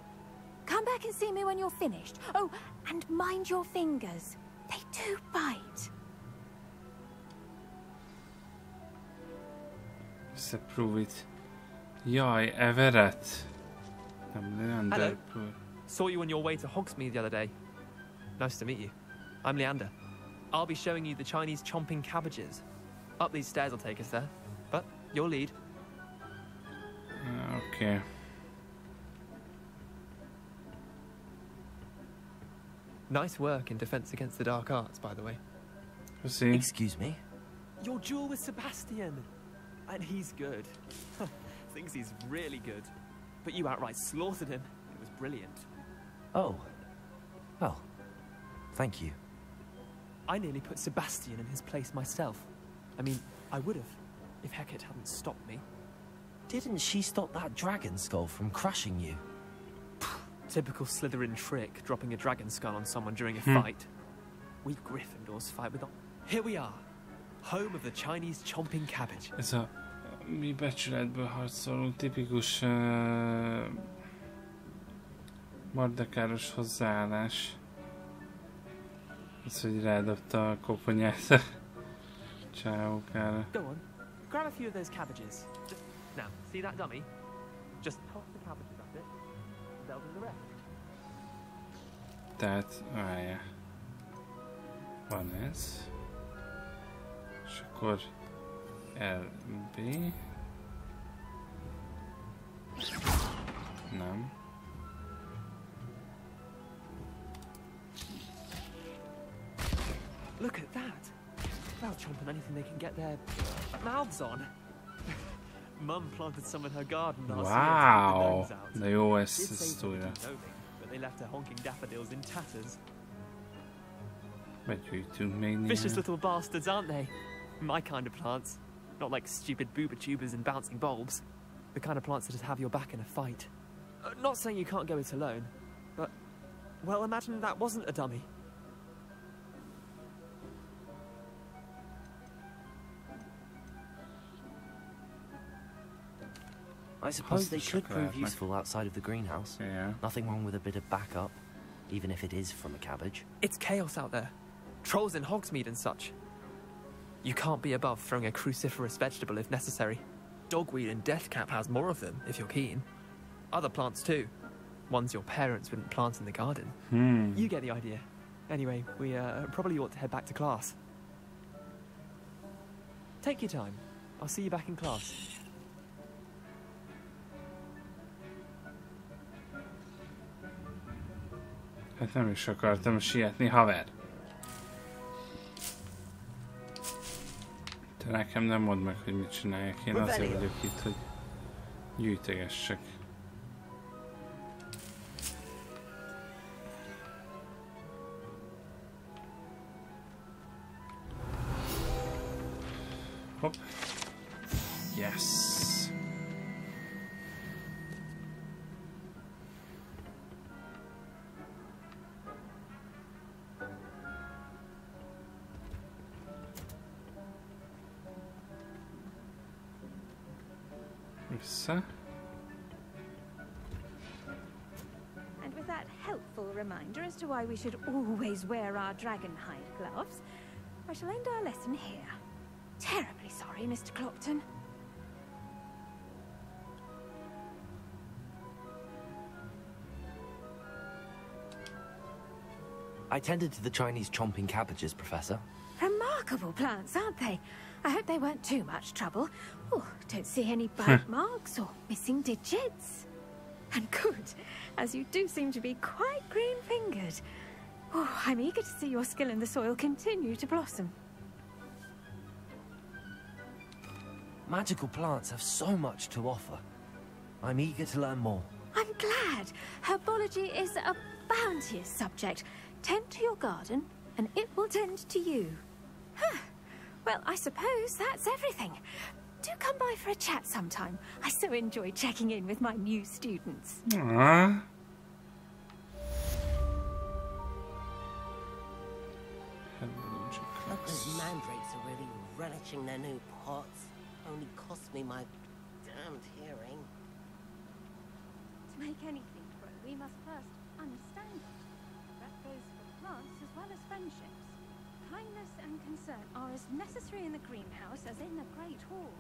Come back and see me when you're finished. Oh, and mind your fingers. They do bite. Prove it. Jaj, Everett. Nem, Leander. Hello. Pruitt. Saw you on your way to Hogsmeade the other day. Nice to meet you. I'm Leander. I'll be showing you the Chinese chomping cabbages. Up these stairs will take us there. But your lead. Oké. Nice work in Defense Against the Dark Arts, by the way. Köszi. Excuse me? Your duel with Sebastian. And he's good. [laughs] Thinks he's really good. But you outright slaughtered him. It was brilliant. Oh. Well, thank you. I nearly put Sebastian in his place myself. I mean, I would have, if Hecat hadn't stopped me. Didn't she stop that dragon skull from crushing you? Typical Slytherin trick, dropping a dragon skull on someone during a Hmm. fight. We Gryffindors fight with... Here we are. Home of the Chinese chomping cabbage. Ez a mi becsületből harcolunk, tipikus uh, mardekáros hozzáállás. Az, hogy rádobta a koponyát a csávókára. Go on, grab a few of those cabbages. See that dummy? Just toss the cabbages at it. and They'll do the rest. Tehát, várja. Van uh, ez. És akkor LB. Nem. Look at that. They'll chomp on anything they can get their mouths on. Mum planted some in her garden last year to keep the Wow! gnomes out. De jó Did ezt, say ezt they újra. didn't but they left her honking daffodils in tatters. Begyűjtünk még néhány. Vicious little bastards, aren't they? My kind of plants. Not like stupid bubotubers and bouncing bulbs. The kind of plants that'd have your back in a fight. Uh, not saying you can't go it alone, but, well, imagine that wasn't a dummy. I suppose they could prove chocolate, useful outside of the greenhouse. Yeah. Nothing wrong with a bit of backup, even if it is from a cabbage. It's chaos out there. Trolls in Hogsmeade and such. You can't be above throwing a cruciferous vegetable if necessary. Dogweed and Deathcap has more of them, if you're keen. Other plants too. Ones your parents wouldn't plant in the garden. Hmm. You get the idea. Anyway, we uh, probably ought to head back to class. Take your time. I'll see you back in class. Hát nem is akartam sietni, haver. Te nekem nem mondd meg, hogy mit csináljak. Én azért vagyok itt, hogy gyűjtögessek. Why we should always wear our dragonhide gloves, I shall end our lesson here. Terribly sorry, Mr. Clopton. I tended to the Chinese chomping cabbages, Professor. Remarkable plants, aren't they? I hope they weren't too much trouble. Oh, don't see any [laughs] bite marks or missing digits. [laughs] And good, as you do seem to be quite green-fingered. Oh, I'm eager to see your skill in the soil continue to blossom. Magical plants have so much to offer. I'm eager to learn more. I'm glad. Herbology is a bounteous subject. Tend to your garden, and it will tend to you. Huh. Well, I suppose that's everything. Do come by for a chat sometime. I so enjoy checking in with my new students. Aww. Look, those mandrakes are really relishing their new pots. Only cost me my damned hearing. To make anything grow, we must first understand it. That goes for plants as well as friendships. Kindness and concern are as necessary in the greenhouse as in the Great Hall.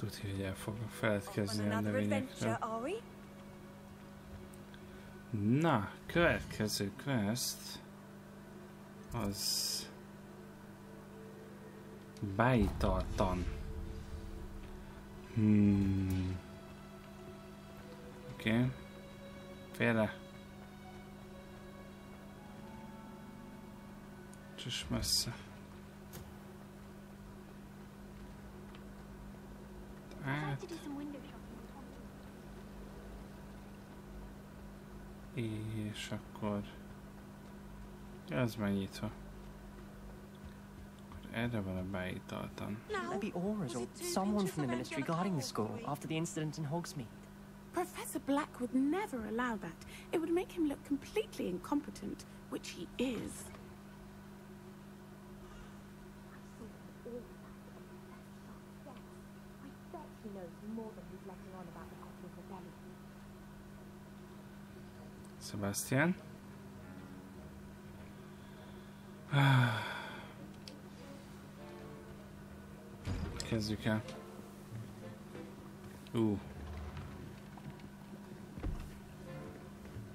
Tudja, hogy el fogok feledkezni a növényekről. Na, következő quest az beítaltan. Hmm. Oké. Okay. Félre. Csös messze. Thompson. és akkor... Ez megnyitva. Akkor erre van a bájitaltan. Maybe Aurors or someone from the ministry guarding the school after the incident in Hogsmeade. Professor Black would never allow that. It would make him look completely incompetent, which he is. I bet he knows more than he's letting on about the copy of Rebellion. Sebastian. Kezdjük el. Ú,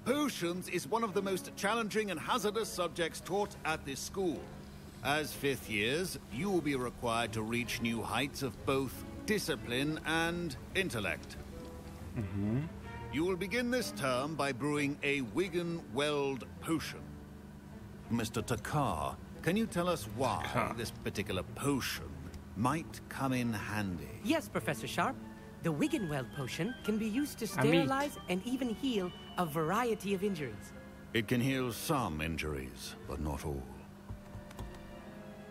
Potions is one of the most challenging and hazardous subjects taught at this school. As fifth years, you will be required to reach new heights of both discipline and intellect. Mm-hmm. You will begin this term by brewing a Wigan Weld potion. Mr. Thakkar, can you tell us why Thakkar. this particular potion might come in handy? Yes, Professor Sharp. The Wiggenweld potion can be used to sterilize and even heal a variety of injuries. It can heal some injuries, but not all.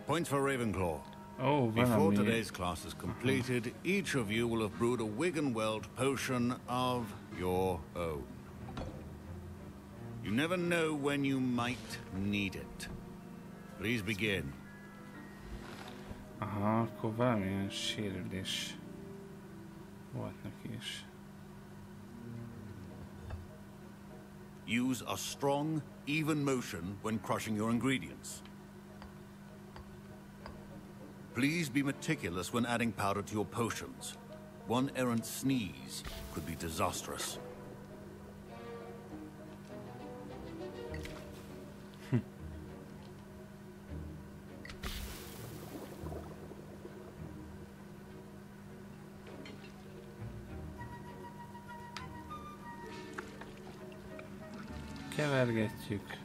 Points for Ravenclaw. Oh, Before today's class is completed, each of you will have brewed a Wiggenweld potion of your own. You never know when you might need it. Please begin. Aha, akkor valamilyen sérülés volt neki is. Use a strong, even motion when crushing your ingredients. Please be meticulous when adding powder to your potions. One errant sneeze could be disastrous. Kevergetjük.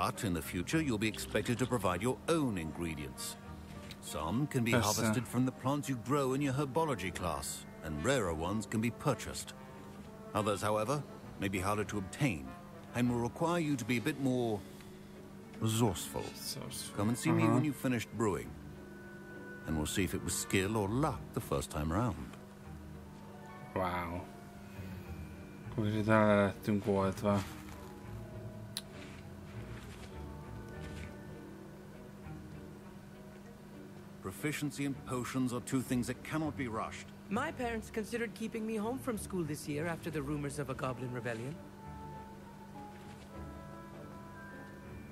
But in the future, you'll be expected to provide your own ingredients. Some can be sir. harvested from the plants you grow in your herbology class, and rarer ones can be purchased. Others, however, may be harder to obtain, and will require you to be a bit more resourceful. Come and see me Uh-huh. when you've finished brewing, and we'll see if it was skill or luck the first time round. Wow. Akkor ide le lettünk oltva. Proficiency in potions are two things that cannot be rushed. My parents considered keeping me home from school this year after the rumors of a goblin rebellion.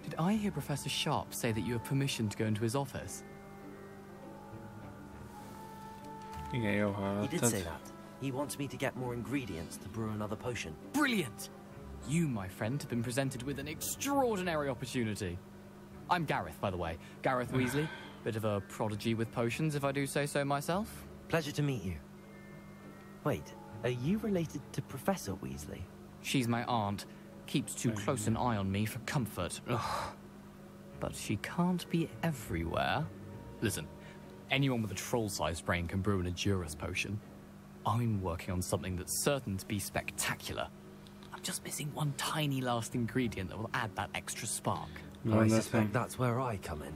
Did I hear Professor Sharp say that you have permission to go into his office? Igen, jó He did say that. He wants me to get more ingredients to brew another potion. Brilliant! You, my friend, have been presented with an extraordinary opportunity. I'm Gareth, by the way. Gareth Weasley. [sighs] [laughs] Bit of a prodigy with potions, if I do say so myself. Pleasure to meet you. Wait, are you related to Professor Weasley? She's my aunt. Keeps too close an eye on me for comfort. Ugh. But she can't be everywhere. Listen, anyone with a troll-sized brain can brew an Edurus potion. I'm working on something that's certain to be spectacular. I'm just missing one tiny last ingredient that will add that extra spark. I suspect that's where I come in.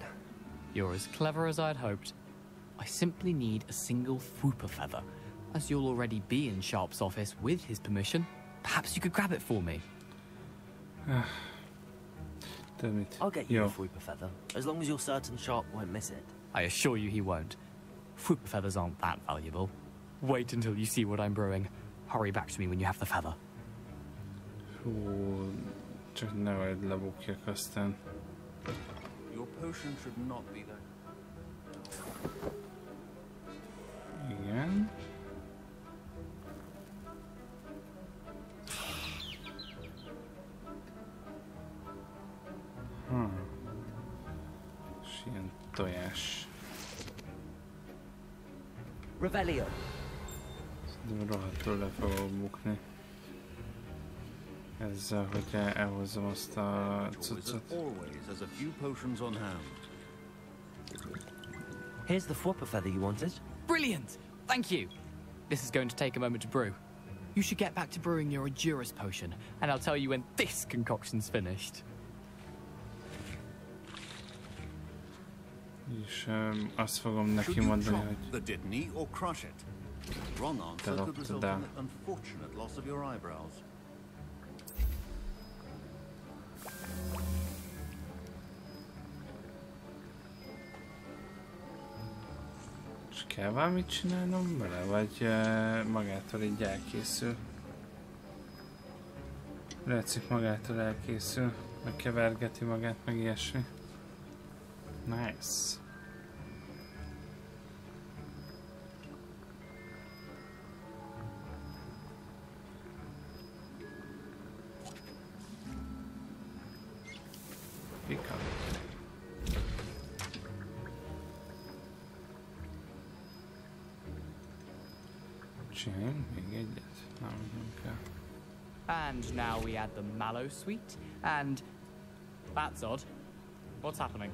You're as clever as I'd hoped. I simply need a single Fwooper feather. As you'll already be in Sharp's office with his permission, perhaps you could grab it for me. [sighs] Tudod mit? I'll get you Jó. a Fwooper feather, as long as you're certain Sharp won't miss it. I assure you he won't. Fwooper feathers aren't that valuable. Wait until you see what I'm brewing. Hurry back to me when you have the feather. Hú, csak nehogy lebukjak aztán. Your potion should not be that. Igen. Hmm. És ilyen tojás. Revelio. Szerintem rohadtul le fogok bukni. Ezzel, hogy elhozzam azt a Wizard cuccot. always has a few potions on hand. Here's the Fwooper feather you wanted. Brilliant! Thank you! This is going to take a moment to brew. You should get back to brewing your Edurus potion, and I'll tell you when this concoction's finished. És um, azt fogom neki Should you mondani, drop hogy the Dittany crush it? Wrong answer could result in the unfortunate loss of your eyebrows. És kell valamit csinálnom vele, vagy uh, magától így elkészül? Látszik magától elkészül, meg kevergeti magát, meg ilyesmi. Nice. Pika. Csináljunk még egyet? Nem, nem kell. And now we add the mallowsweet, and that's odd. What's happening?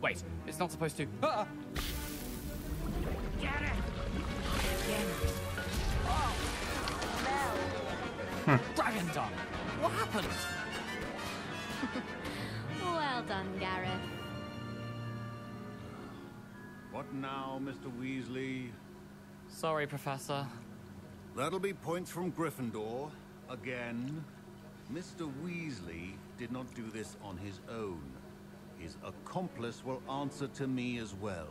Wait, it's not supposed to. Ah! Get it! Hmm. [laughs] Dragon Dung! What happened? Well done, Gareth. What now, Mr. Weasley? Sorry, Professor. That'll be points from Gryffindor. Again. Mr. Weasley did not do this on his own. His accomplice will answer to me as well.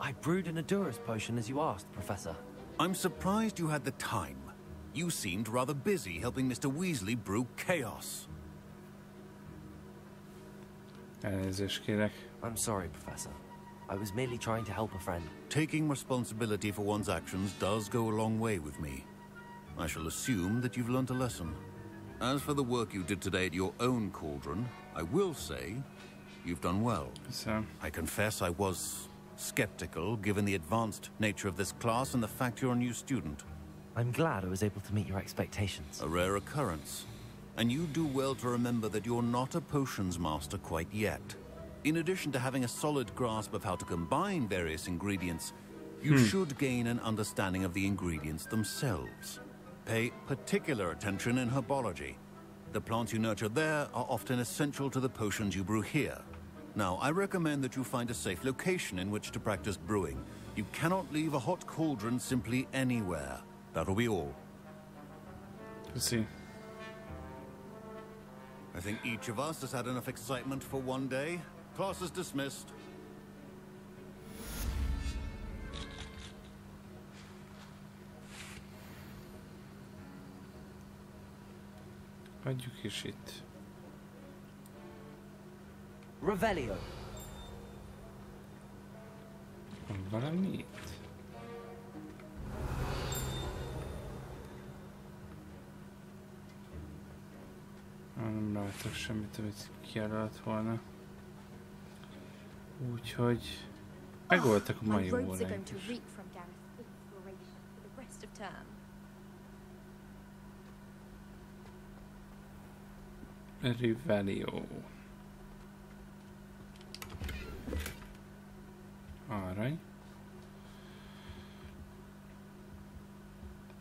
I brewed an Edurus potion as you asked, Professor. I'm surprised you had the time. You seemed rather busy helping Mr. Weasley brew chaos. Elnézést kérek. I'm sorry, Professor. I was merely trying to help a friend. Taking responsibility for one's actions does go a long way with me. I shall assume that you've learnt a lesson. As for the work you did today at your own cauldron, I will say you've done well. So, I confess I was skeptical given the advanced nature of this class and the fact you're a new student. I'm glad I was able to meet your expectations. A rare occurrence. And you do well to remember that you're not a potions master quite yet. In addition to having a solid grasp of how to combine various ingredients, you Hmm. should gain an understanding of the ingredients themselves. Pay particular attention in herbology. The plants you nurture there are often essential to the potions you brew here. Now, I recommend that you find a safe location in which to practice brewing. You cannot leave a hot cauldron simply anywhere. That'll be all. Let's see. I think each of us has had enough excitement for one day. Class is dismissed. Hagyjuk is itt. Revelio. Van valami itt? Nem rajtok semmit, amit kiadott volna. Úgyhogy megoltak a mai óráim is. Rivelio. Arany.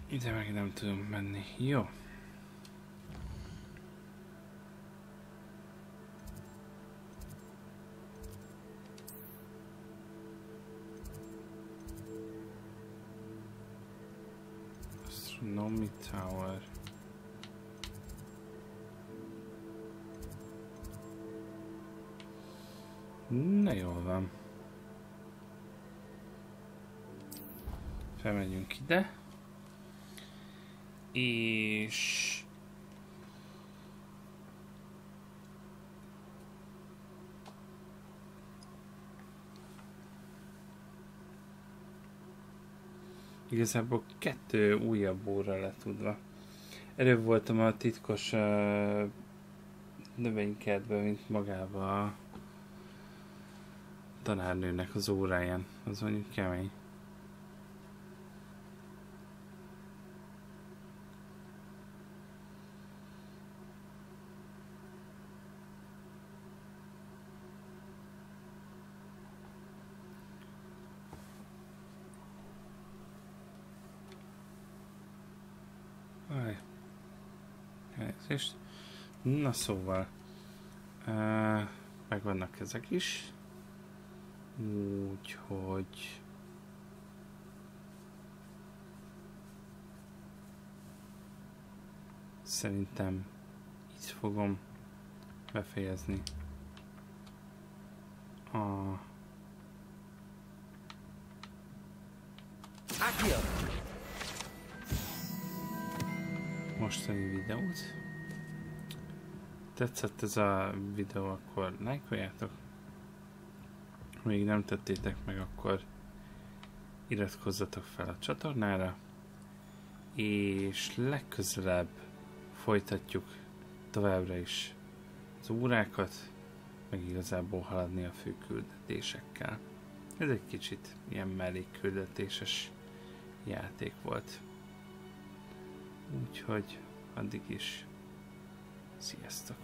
Ide meg nem tudom menni. Jó. Astronomy Tower. Na jól van. Felmegyünk ide. És... Igazából kettő újabb óra letudva. Előbb voltam a titkos uh, növénykertben, mint magába a tanárnőnek az óráján. Az mondjuk kemény. Na szóval. Uh, megvannak ezek is. Úgyhogy... Szerintem így fogom befejezni a mostani videót. Tetszett ez a videó, akkor lájkoljátok. Ha még nem tettétek meg, akkor iratkozzatok fel a csatornára, és legközelebb folytatjuk továbbra is az órákat, meg igazából haladni a fő küldetésekkel. Ez egy kicsit ilyen mellékküldetéses játék volt. Úgyhogy addig is sziasztok!